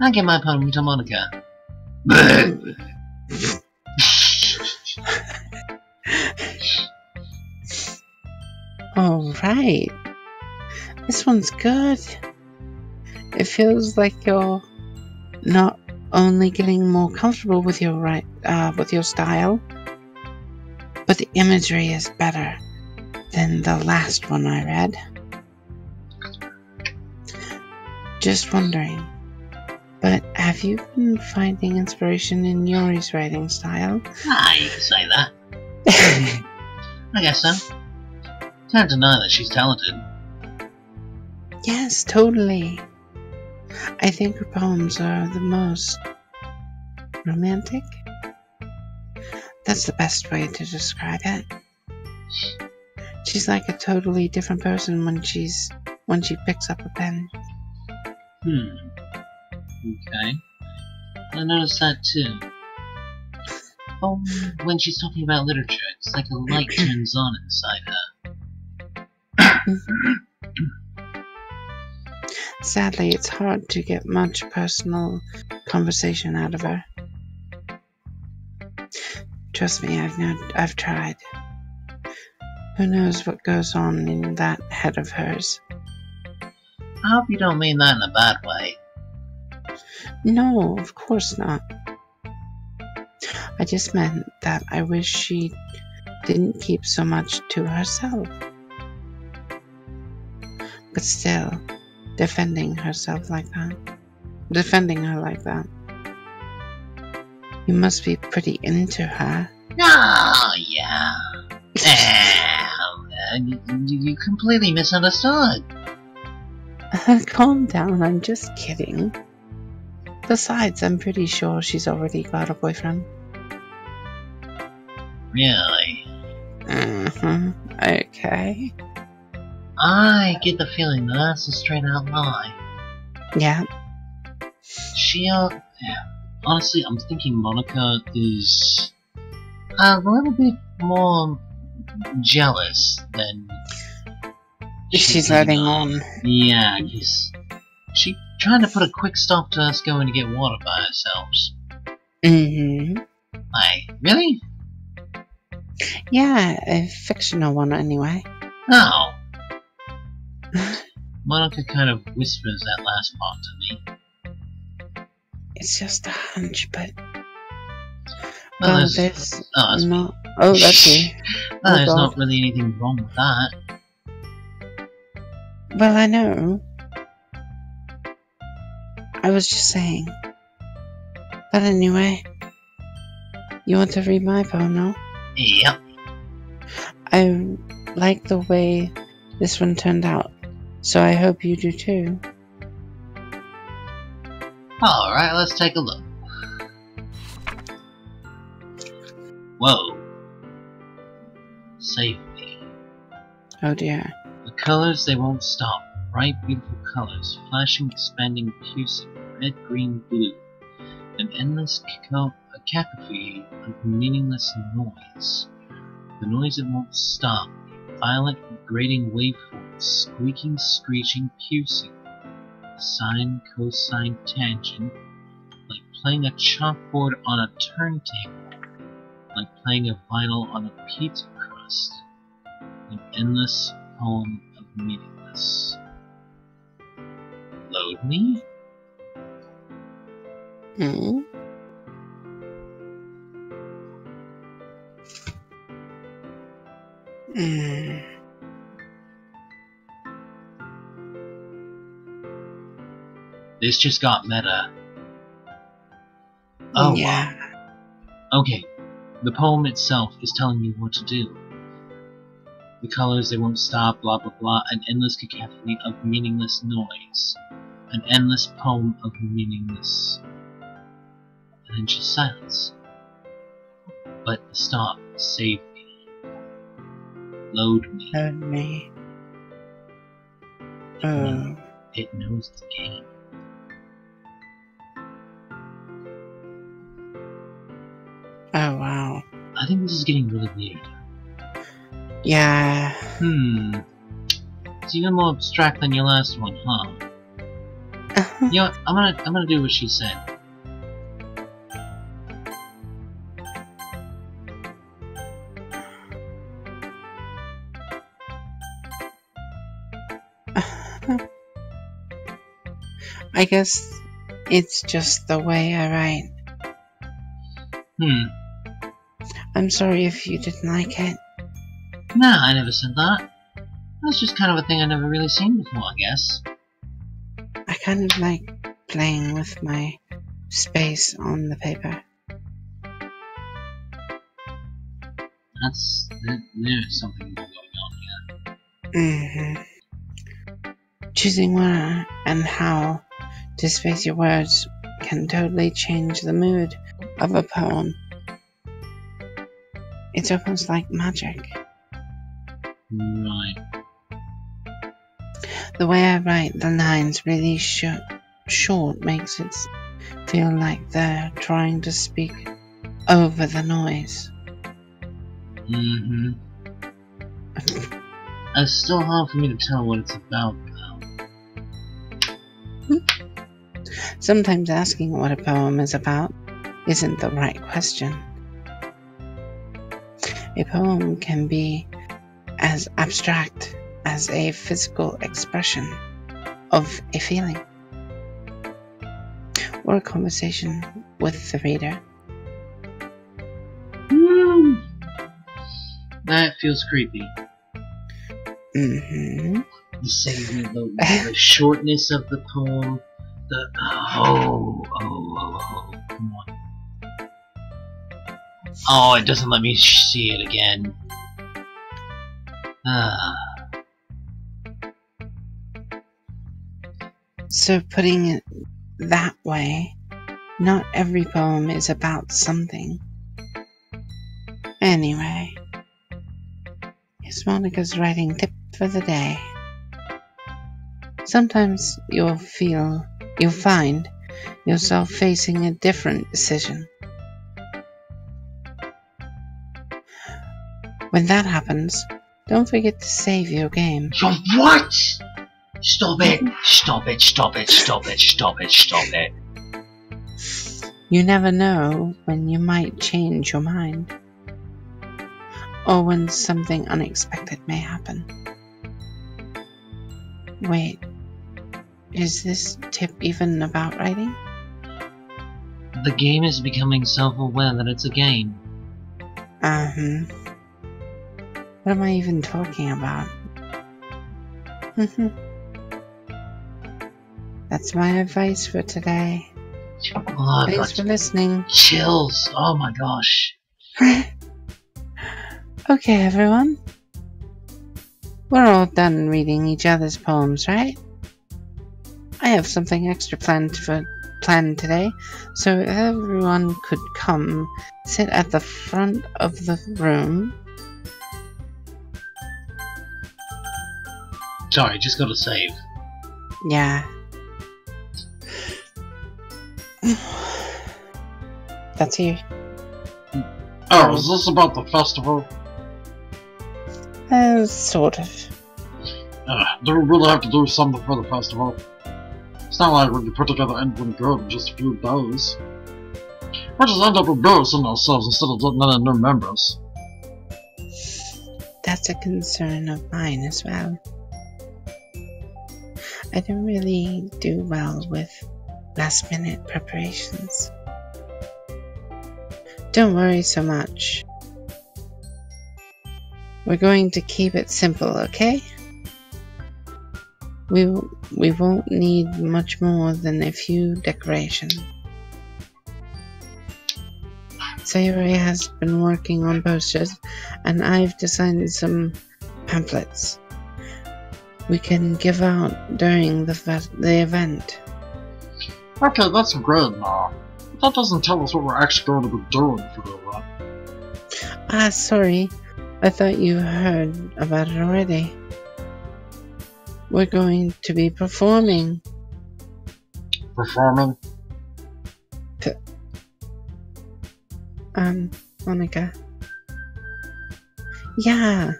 I'll get my poem to Monika. Alright. This one's good. It feels like you're not only getting more comfortable with your right uh, with your style, but the imagery is better than the last one I read. Just wondering, but have you been finding inspiration in Yuri's writing style? ah, you can say that. I guess so. Can't deny that she's talented. Yes, totally. I think her poems are the most romantic. That's the best way to describe it. She's like a totally different person when she's when she picks up a pen. Hmm. Okay. I noticed that too. Oh, when she's talking about literature, it's like a light turns on inside her. Sadly, it's hard to get much personal conversation out of her. Trust me, I've not, I've tried. Who knows what goes on in that head of hers? I hope you don't mean that in a bad way. No, of course not. I just meant that I wish she didn't keep so much to herself. But still, defending herself like that. Defending her like that. You must be pretty into her. Yeah. Damn, man, you, you, you completely misunderstood. Calm down, I'm just kidding. Besides, I'm pretty sure she's already got a boyfriend. Really? Mm-hmm. Okay. I get the feeling that that's a straight out lie. Yeah. She, uh, honestly, I'm thinking Monika is a little bit more jealous than She's letting on. Yeah, she's she trying to put a quick stop to us going to get water by ourselves. Mm-hmm. Like, really? Yeah, a fictional one anyway. Oh. Monika kind of whispers that last part to me. It's just a hunch, but Well, well, there's, there's oh, not. Oh, that's you. well, oh, there's God. not really anything wrong with that. Well, I know. I was just saying. But anyway, you want to read my poem now? Yep. I like the way this one turned out, so I hope you do too. Alright, let's take a look. Whoa. Oh dear. The colors, they won't stop. Bright, beautiful colors, flashing, expanding, piercing, red, green, blue. An endless caco- cacophony of meaningless noise. The noise that won't stop. Violent, grating waveforms, squeaking, screeching, piercing. Sine, cosine, tangent. Like playing a chalkboard on a turntable. Like playing a vinyl on a pizza crust. An endless poem of meaningless. Load me? Hmm. Hmm. This just got meta. Oh, yeah. okay. The poem itself is telling you what to do. The colors, they won't stop, blah blah blah, an endless cacophony of meaningless noise. An endless poem of meaningless. And then just silence. But the stop, save me. Load me. Load me. Oh. It knows the game. Oh wow. I think this is getting really weird. Yeah. Hmm. It's even more abstract than your last one, huh? You know what? I'm gonna I'm gonna do what she said. I guess it's just the way I write. Hmm. I'm sorry if you didn't like it. Nah, I never said that. That's just kind of a thing I've never really seen before, I guess. I kind of like playing with my space on the paper. That's there, there's something more going on here. hmm Choosing where and how to space your words can totally change the mood of a poem. It's almost like magic. The way I write the lines really sh- short makes it feel like they're trying to speak over the noise. Mm-hmm. It's still hard for me to tell what it's about, though. Sometimes asking what a poem is about isn't the right question. A poem can be as abstract as a physical expression of a feeling or a conversation with the reader. Hmm. That feels creepy. hmm The same, the, the shortness of the poem. The oh, oh, oh, oh, come on. Oh, it doesn't let me see it again. Ah, So, putting it that way, not every poem is about something. Anyway, here's Monika's writing tip for the day. sometimes you'll feel, you'll find yourself facing a different decision. When that happens, don't forget to save your game. Your what? Stop it! Stop it! Stop it! Stop it! Stop it! Stop it! You never know when you might change your mind, or when something unexpected may happen. Wait, is this tip even about writing? The game is becoming self-aware that it's a game. Um, what am I even talking about? That's my advice for today. Oh, Thanks for listening. chills. Oh my gosh. okay, everyone. We're all done reading each other's poems, right? I have something extra planned for planned today, so everyone could come sit at the front of the room. Sorry, just gotta save. Yeah. That's you. Oh, is this about the festival? Uh, sort of. Uh, do we really have to do something for the festival? It's not like we can put together anything good in just a few days. We'll just end up embarrassing ourselves instead of letting in new members. That's a concern of mine as well. I don't really do well with last minute preparations. Don't worry so much. We're going to keep it simple, okay? We, we won't need much more than a few decorations. Sayori has been working on posters, and I've designed some pamphlets we can give out during the, the event. Okay, that's great now. Uh, That doesn't tell us what we're actually going to be doing for the event. Ah, sorry. I thought you heard about it already. We're going to be performing. Performing? Um, Monika. Yeah,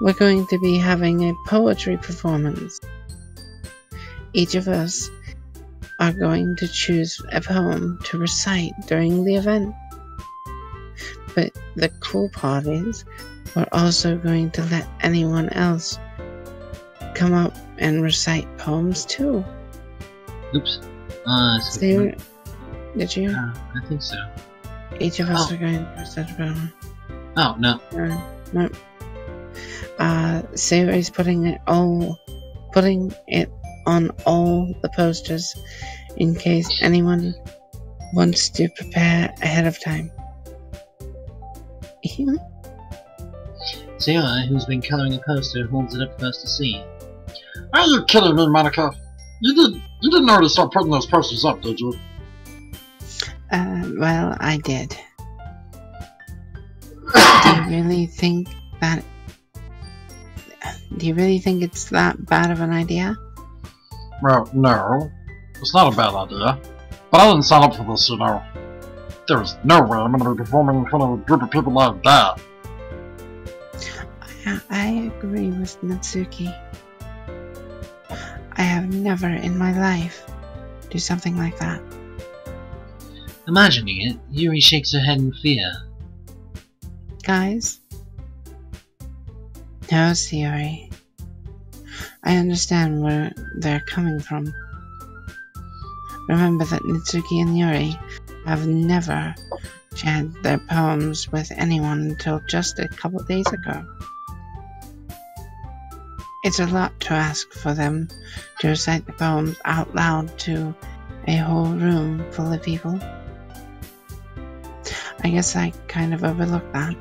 we're going to be having a poetry performance. Each of us are going to choose a poem to recite during the event. But the cool part is, we're also going to let anyone else come up and recite poems too. Oops. Uh, So you, did you? uh, I think so. Each of us Oh. are going to recite a poem. Oh, no. Uh, no. Uh, Sayori's putting it all, putting it on all the posters in case anyone wants to prepare ahead of time. Sayori, who's been colouring a poster, holds it up for us to see. Are you kidding me, Monika? You did you didn't already start putting those posters up, did you? uh, well, I did. Do you really think that? Do you really think it's that bad of an idea? Well, no. It's not a bad idea. But I didn't sign up for this, you know. There's no way I'm gonna be performing in front of a group of people like that. I, I agree with Natsuki. I have never in my life do something like that. Imagining it, Yuri shakes her head in fear. Guys? No, Sayori. I understand where they're coming from. Remember that Natsuki and Yuri have never shared their poems with anyone until just a couple days ago. It's a lot to ask for them to recite the poems out loud to a whole room full of people. I guess I kind of overlooked that.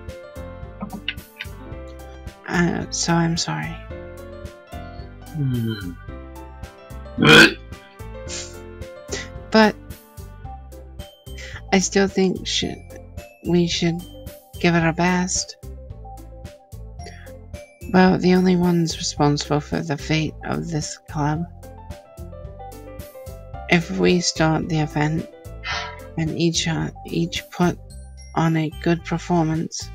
Uh, so I'm sorry. Hmm. But I still think sh- we should give it our best. Well, the only ones responsible for the fate of this club if we start the event and each uh, each put on a good performance,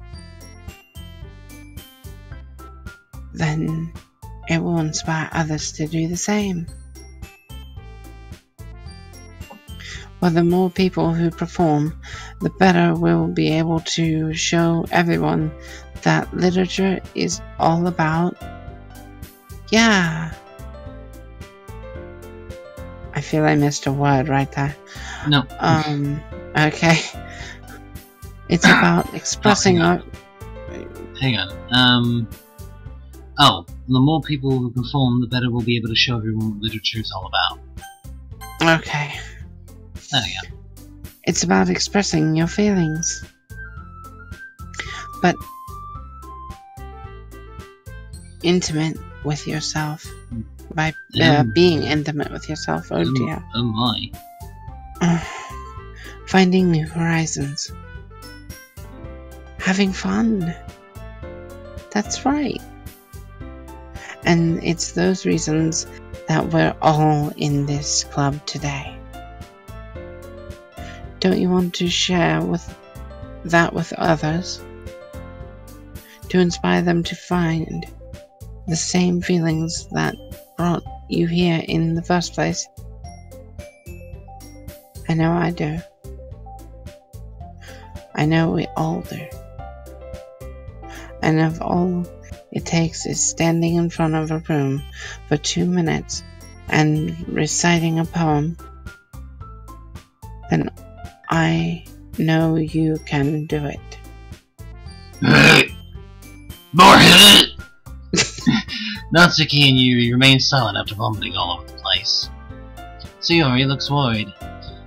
then it will inspire others to do the same. Well, the more people who perform, the better we'll be able to show everyone that literature is all about. Yeah. I feel I missed a word right there. No. Um, okay. It's about expressing hang our. Hang on. Um. Oh, the more people who perform, the better we'll be able to show everyone what literature is all about. Okay. There we go. It's about expressing your feelings. But intimate with yourself. By uh, Mm. being intimate with yourself. Oh Um, dear. Oh my. Finding new horizons. Having fun. That's right. And it's those reasons that we're all in this club today. Don't you want to share with that with others? To inspire them to find the same feelings that brought you here in the first place? I know I do. I know we all do. And of all it takes is standing in front of a room for two minutes and reciting a poem, then I know you can do it. Hey! More hit! Natsuki and Yuri remain silent after vomiting all over the place. Sayori looks worried.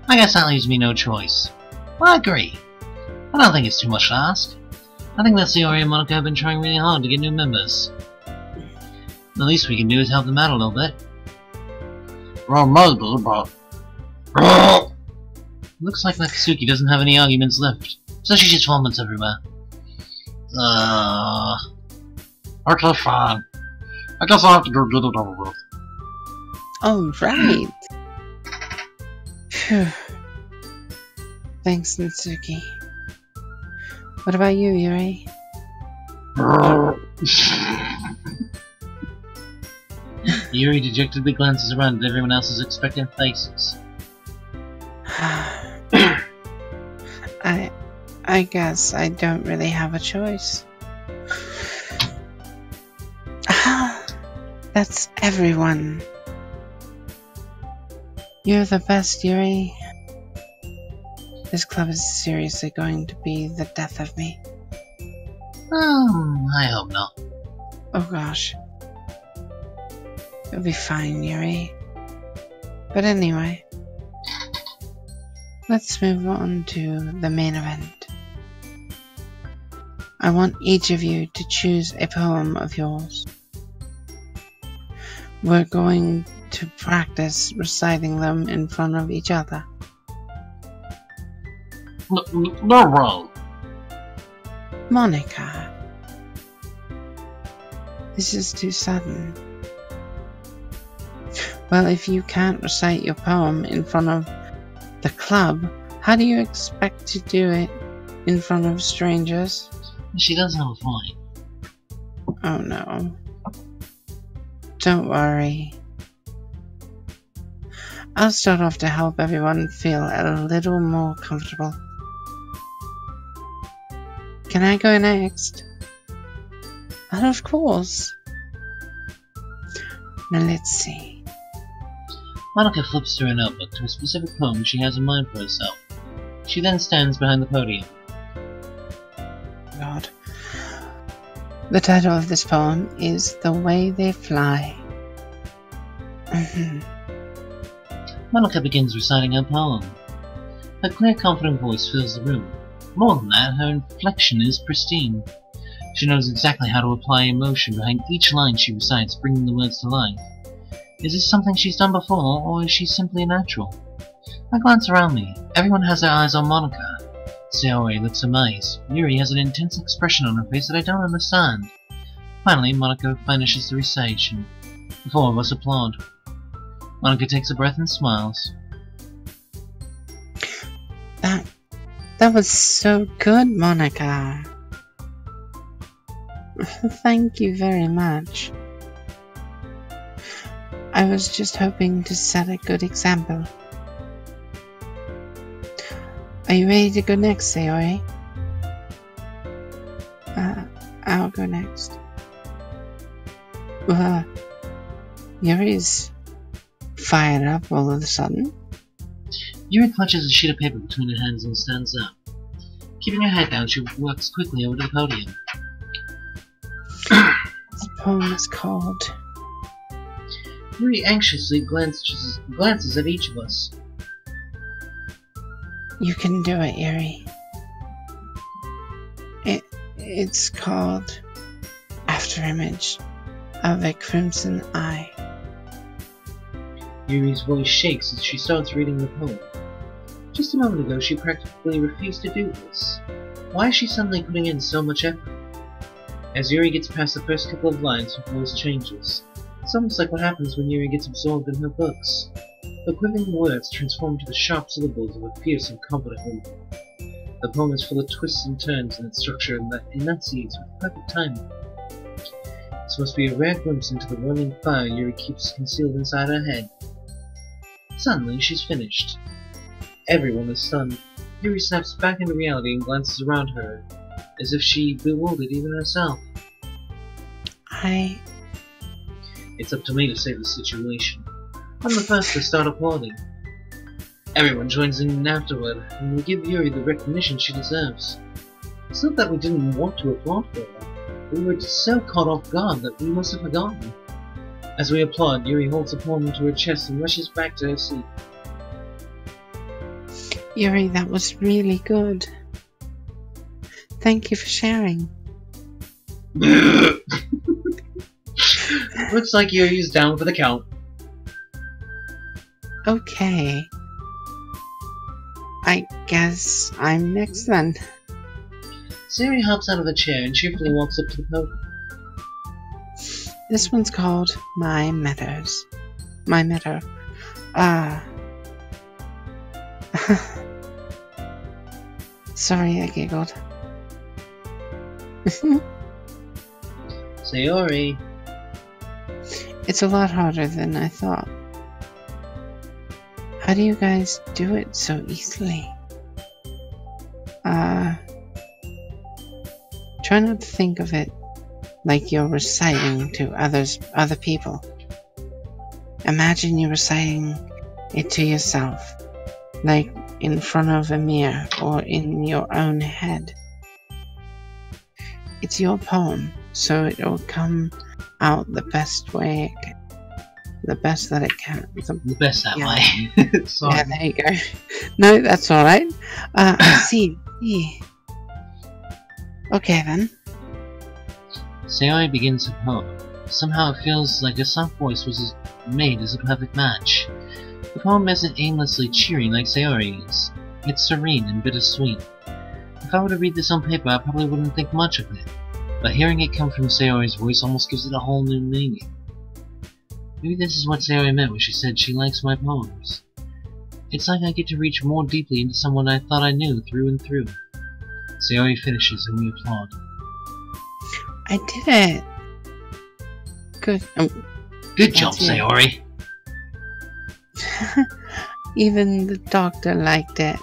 I guess that leaves me no choice. Well, I agree. I don't think it's too much to ask. I think that Sayori and Monika have been trying really hard to get new members. The least we can do is help them out a little bit. Looks like Natsuki doesn't have any arguments left, so she just vomits everywhere. Uh, okay, fine. I guess I'll have to go get it over with. Right. Phew. Thanks, Natsuki. What about you, Yuri? Yuri dejectedly glances around at everyone else's expectant faces. I I guess I don't really have a choice. That's everyone. You're the best, Yuri. This club is seriously going to be the death of me. Um, I hope not. Oh gosh. It'll be fine, Yuri. But anyway, let's move on to the main event. I want each of you to choose a poem of yours. We're going to practice reciting them in front of each other. N- n- no way. Monika. This is too sudden. Well, if you can't recite your poem in front of the club, how do you expect to do it in front of strangers? She does have a point. Oh no. Don't worry. I'll start off to help everyone feel a little more comfortable. Can I go next? Oh, of course. Now let's see. Monika flips through a notebook to a specific poem she has in mind for herself. She then stands behind the podium. God. The title of this poem is The Way They Fly. Mhm. Monika begins reciting her poem. Her clear, confident voice fills the room. More than that, her inflection is pristine. She knows exactly how to apply emotion behind each line she recites, bringing the words to life. Is this something she's done before, or is she simply natural? I glance around me. Everyone has their eyes on Monika. Sayori looks amazed. Yuri has an intense expression on her face that I don't understand. Finally, Monika finishes the recitation. The four of us applaud. Monika takes a breath and smiles. That that was so good, Monika. Thank you very much. I was just hoping to set a good example. Are you ready to go next, Sayori? Uh, I'll go next. Uh, Yuri's fired up all of a sudden. Yuri clutches a sheet of paper between her hands and stands up. Keeping her head down, she walks quickly over to the podium. The poem is called Yuri anxiously glances, glances at each of us. You Can Do It, Yuri. It, it's called Afterimage of a Crimson Eye. Yuri's voice shakes as she starts reading the poem. Just a moment ago, she practically refused to do this. Why is she suddenly putting in so much effort? As Yuri gets past the first couple of lines, her voice changes. It's almost like what happens when Yuri gets absorbed in her books. The quivering words transform to the sharp syllables of a fierce and confident woman. The poem is full of twists and turns in its structure and that enunciates with perfect timing. This must be a rare glimpse into the whirling fire Yuri keeps concealed inside her head. Suddenly, she's finished. Everyone is stunned. Yuri snaps back into reality and glances around her, as if she bewildered even herself. I. It's up to me to save the situation. I'm the first to start applauding. Everyone joins in afterward, and we give Yuri the recognition she deserves. It's not that we didn't want to applaud for her. We were just so caught off guard that we must have forgotten. As we applaud, Yuri holds the poem to her chest and rushes back to her seat. Yuri, that was really good. Thank you for sharing. Looks like Yuri's down for the count. Okay. I guess I'm next then. Sayori hops out of the chair and cheerfully walks up to the podium. This one's called My Meadows. My Meadow. Ah. Sorry, I giggled. Sayori, it's a lot harder than I thought. How do you guys do it so easily? Uh, try not to think of it like you're reciting to others, other people. Imagine you're reciting it to yourself, like in front of a mirror or in your own head. It's your poem, so it will come out the best way it can. The best that it can. The, the best that Yeah. way. Sorry. yeah, there you go. No, that's alright. Uh, I see. Yeah. Okay then. Sayori begins her poem. Somehow it feels like her soft voice was made as a perfect match. The poem isn't aimlessly cheery like Sayori is. It's serene and bittersweet. If I were to read this on paper, I probably wouldn't think much of it. But hearing it come from Sayori's voice almost gives it a whole new meaning. Maybe this is what Sayori meant when she said she likes my poems. It's like I get to reach more deeply into someone I thought I knew through and through. Sayori finishes and we applaud. I did it. Good. Oh, Good job. Sayori! even the doctor liked it.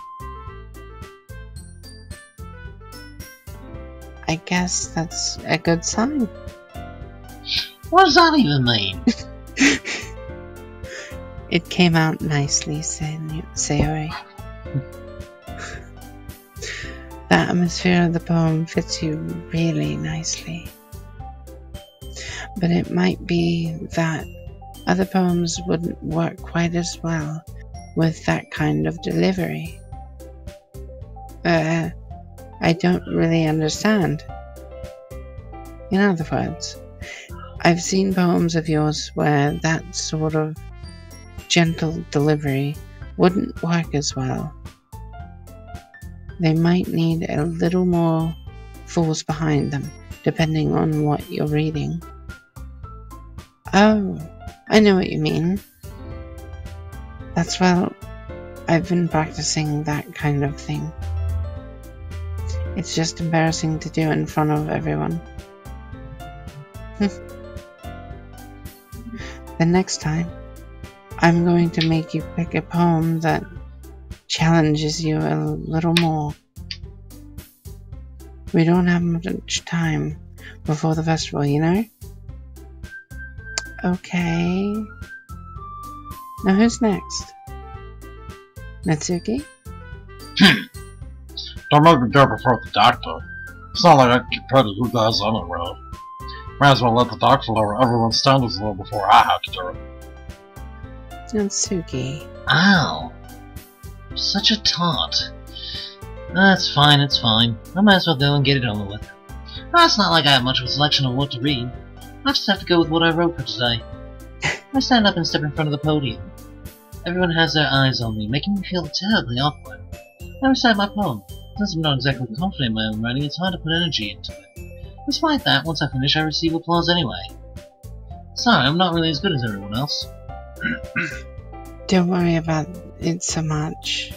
I guess that's a good sign. What does that even mean? It came out nicely, Say- Sayori. the atmosphere of the poem fits you really nicely. But it might be that other poems wouldn't work quite as well with that kind of delivery. Uh, I don't really understand. In other words, I've seen poems of yours where that sort of gentle delivery wouldn't work as well. They might need a little more force behind them, depending on what you're reading. Oh, I know what you mean. That's well, I've been practicing that kind of thing. It's just embarrassing to do in front of everyone. the next time, I'm going to make you pick a poem that challenges you a little more. We don't have much time before the festival, you know? Okay. Now who's next? Natsuki? Hmm. Don't make me go before the doctor. It's not like I can compare to you guys anyway. Might as well let the doctor lower everyone's standards a little before I have to do it. Natsuki. Ow. Such a taunt. That's fine, it's fine. I might as well go and get it over with. Well, it's not like I have much of a selection of what to read. I just have to go with what I wrote for today. I stand up and step in front of the podium. Everyone has their eyes on me, making me feel terribly awkward. I recite my poem. Since I'm not exactly confident in my own writing, it's hard to put energy into it. Despite that, once I finish, I receive applause anyway. Sorry, I'm not really as good as everyone else. Don't worry about it so much.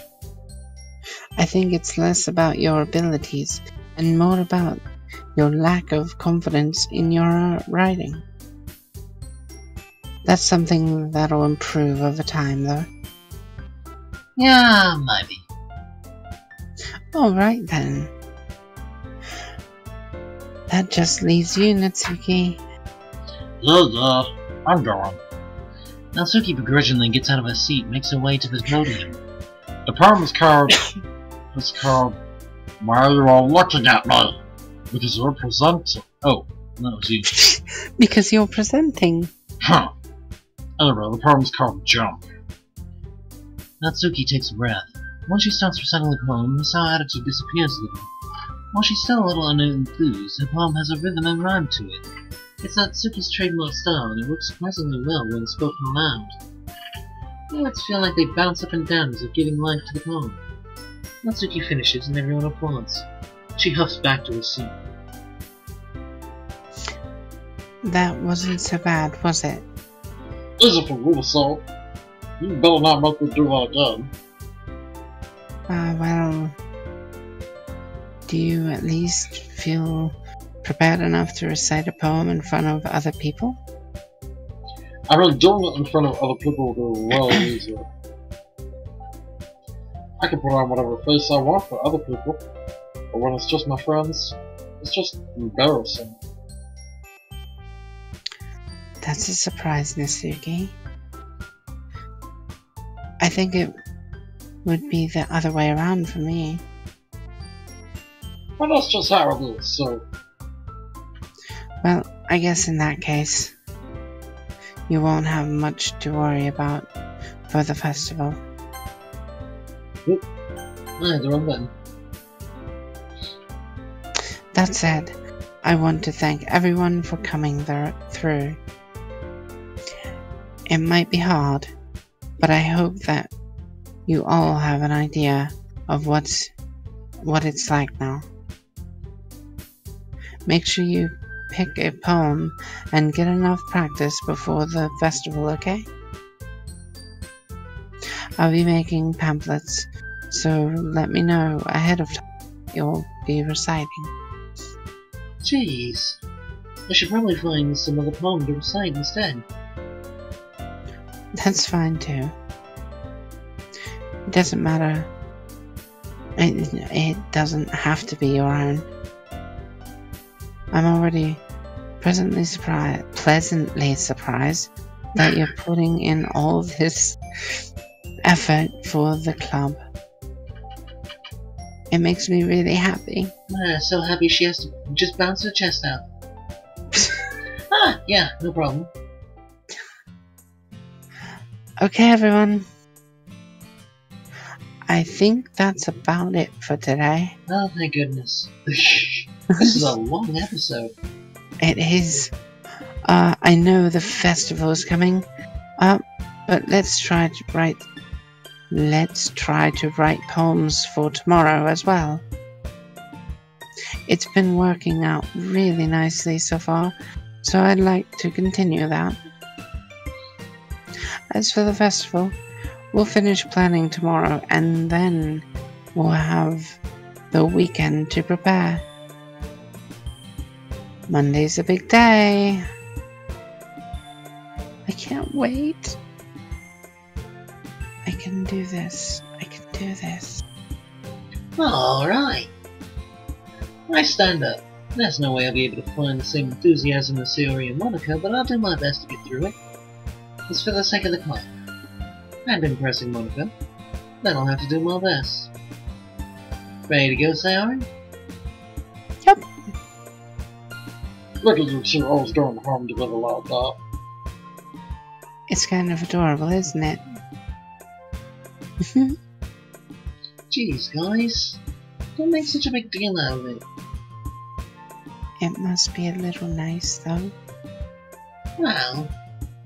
I think it's less about your abilities and more about your lack of confidence in your writing. That's something that'll improve over time, though. Yeah, maybe. Alright then. That just leaves you, Natsuki. Yeah, uh, yeah, I'm going. Natsuki begrudgingly gets out of her seat, makes her way to the podium. The poem is called. it's called. Why are you all looking at me? Because you're presenting. Oh, that was you. because you're presenting. Huh. Anyway, the poem's called Jump. Natsuki takes a breath. Once she starts reciting the poem, her sour attitude disappears a little. While she's still a little unenthused, her poem has a rhythm and rhyme to it. It's Natsuki's trademark style, and it works surprisingly well when spoken aloud. The words feel like they bounce up and down as if giving life to the poem. Natsuki finishes and everyone applauds. She huffs back to her seat. That wasn't so bad, was it? Is it for real, so? You better not make me do that again. Uh, well, do you at least feel prepared enough to recite a poem in front of other people? I mean, doing it in front of other people will go well easier. I can put on whatever face I want for other people, but when it's just my friends, it's just embarrassing. That's a surprise, Natsuki. I think it would be the other way around for me. Well, that's just how it is, so... Well, I guess in that case, you won't have much to worry about for the festival. Ah, the wrong button. That said, I want to thank everyone for coming through. It might be hard, but I hope that you all have an idea of what's what it's like now. Make sure you pick a poem and get enough practice before the festival, okay? I'll be making pamphlets, so let me know ahead of time you'll be reciting. Jeez. I should probably find some other poem to recite instead. That's fine too. It doesn't matter. It, it doesn't have to be your own. I'm already pleasantly surprised, pleasantly surprised that you're putting in all this effort for the club. It makes me really happy. Ah, so happy she has to just bounce her chest out. ah, yeah, no problem. Okay, everyone. I think that's about it for today. Oh, thank goodness. this is a long episode. It is. Uh, I know the festival is coming, but let's try to write. Let's try to write poems for tomorrow as well. It's been working out really nicely so far, so I'd like to continue that. As for the festival, We'll finish planning tomorrow and then we'll have the weekend to prepare. Monday's a big day. I can't wait. I can do this. I can do this. Alright. I stand up. There's no way I'll be able to find the same enthusiasm as Sayori and Monika, but I'll do my best to get through it. It's for the sake of the club. And impressing Monika. Then I'll have to do my best. Ready to go, Sayori? Little you two always going home together like that. It's kind of adorable, isn't it? Jeez, guys. Don't make such a big deal out of it. it must be a little nice, though. Well,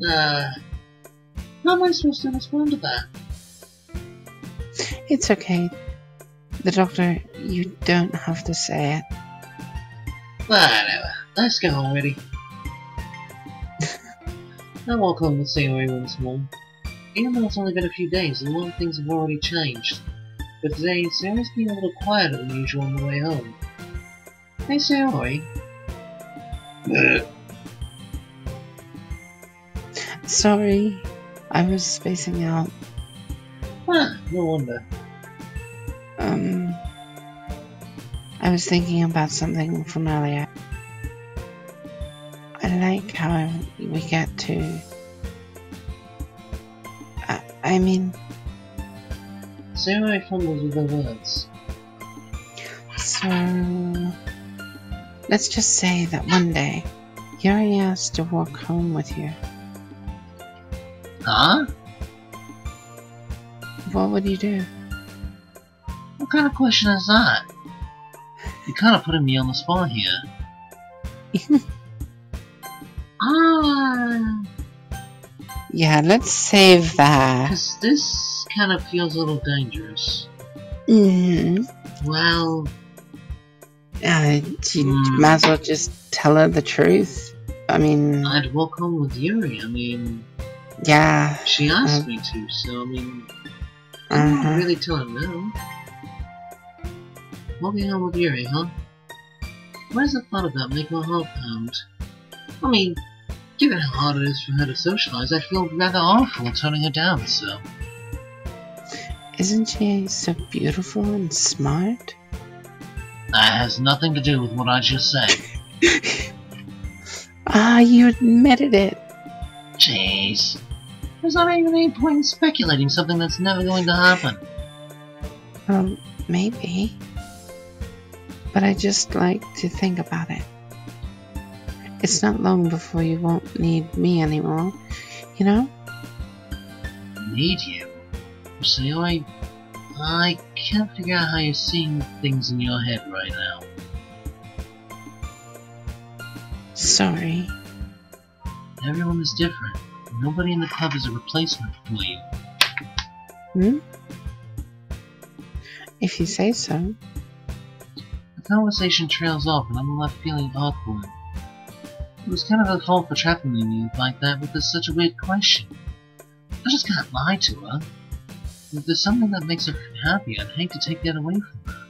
uh... How am I supposed to respond to that? It's okay. The doctor, you don't have to say it. Whatever. Let's go already. I walk home with Sayori once more. Even though it's only been a few days, and a lot of things have already changed. But today, Sayori's been a little quieter than usual on the way home. Hey Sayori. Sorry, I was spacing out. Ah, no wonder. Um, I was thinking about something from earlier. I like how we get to. I, mean, I fumbles with the words. so. Let's just say that one day, Yuri asked to walk home with you. Huh? What would you do? What kind of question is that? You're kind of putting me on the spot here. ah, Yeah, let's save that. because this kind of feels a little dangerous. hmm Well, Uh, you Hmm. might as well just tell her the truth. I mean, I'd walk home with Yuri. I mean, yeah. she asked Uh, me to, so I mean, I don't Uh-huh. really tell her no. Walking home with Yuri, huh? Why does the thought of that make my heart pound? I mean, given how hard it is for her to socialize, I feel rather awful turning her down, so. Isn't she so beautiful and smart? That has nothing to do with what I just said. Ah, you admitted it. Jeez. There's not even any point in speculating something that's never going to happen. Well, maybe. But I just like to think about it. It's not long before you won't need me anymore, you know? Need you? See, I. I can't figure out how you're seeing things in your head right now. Sorry. Everyone is different. Nobody in the club is a replacement for you. Hmm? If you say so. The conversation trails off and I'm left feeling awkward. It was kind of her fault for trapping me like that with such a weird question. I just can't lie to her. If there's something that makes her happy, I'd hate to take that away from her.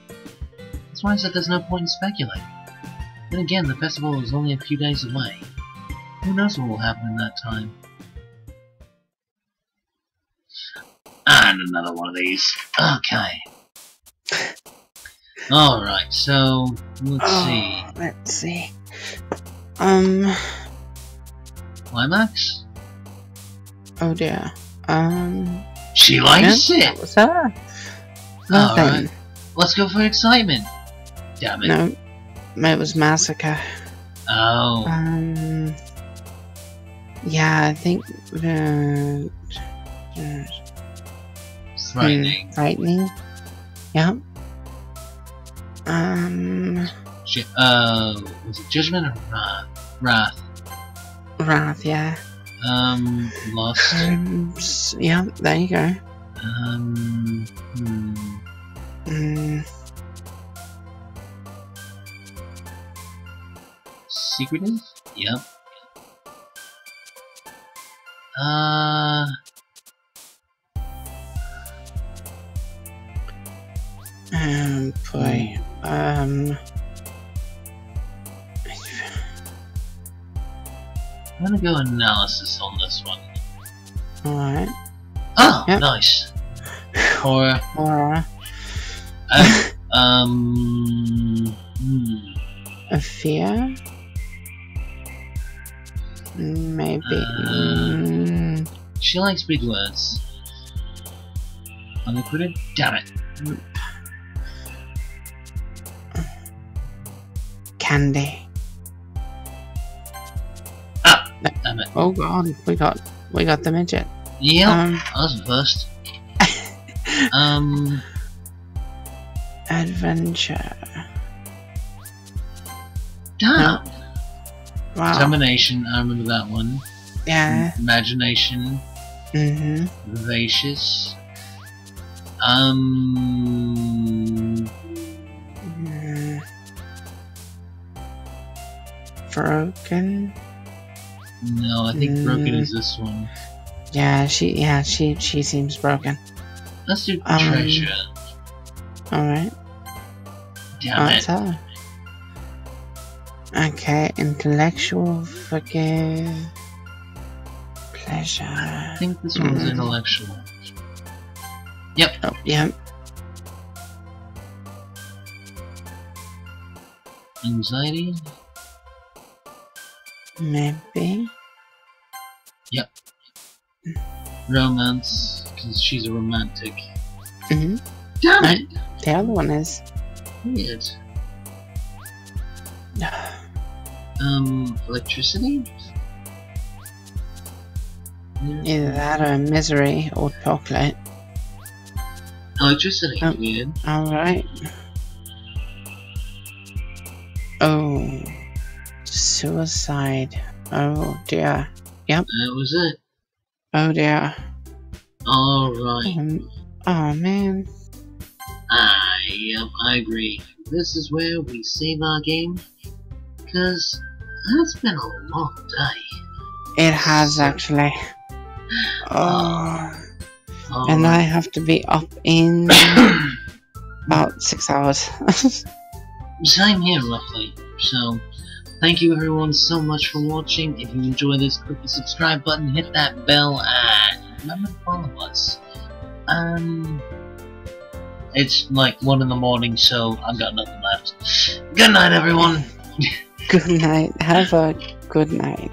That's why I said there's no point in speculating. Then again, the festival is only a few days away. Who knows what will happen in that time? And another one of these. Okay. Alright, so let's oh, see. Oh, let's see. Um, Climax? oh dear. Um, She likes it! what's that? Nothing. Alright. Let's go for excitement! Damn it. No, it was massacre. Oh. Um, yeah, I think uh, uh, frightening. hmm, frightening. Yeah. Um, uh, was it Judgment or Wrath? Wrath. Wrath, yeah. Um, Lost. Um, yeah, there you go. Um, mm. hmm. Mm. Secretive? Yep. Uh... Um, play. Hmm. Um... I'm gonna go analysis on this one. Alright. Oh, Yep. nice. Or Or uh, um, hmm, a fear? Maybe. Uh, she likes big words. I'm gonna. Damn it. candy. Oh god, we got we got the midget. Yep. Um, that was first. um, adventure. damn. Wow. Determination. I remember that one. Yeah. Imagination. Mhm. Vivacious. Um. Mm. Broken. No, I think broken Mm. is this one. Yeah, she. Yeah, she. She seems broken. Let's do Um, treasure. All right. Damn That's it. her. Okay, intellectual, forgive, pleasure. I think this one's Mm. intellectual. Oh, yeah. Anxiety. Maybe. Yep. Romance, because she's a romantic. hmm Damn Right. it! The other one is. Weird. Um, electricity? Either that or misery or chocolate. Electricity, Oh. weird. Alright. Oh. Suicide. Oh dear. Yep. That was it. Oh dear. Alright. Um, oh man. I, yep, I agree. This is where we save our game. Because that's been a long day. It has actually. Oh. Oh, And I have to be up in about six hours. Same here, roughly. So, thank you everyone so much for watching. If you enjoy this, click the subscribe button, hit that bell, and remember to follow us. Um, it's like 1 in the morning, so I've got nothing left. Good night, everyone! good night. Have a good night.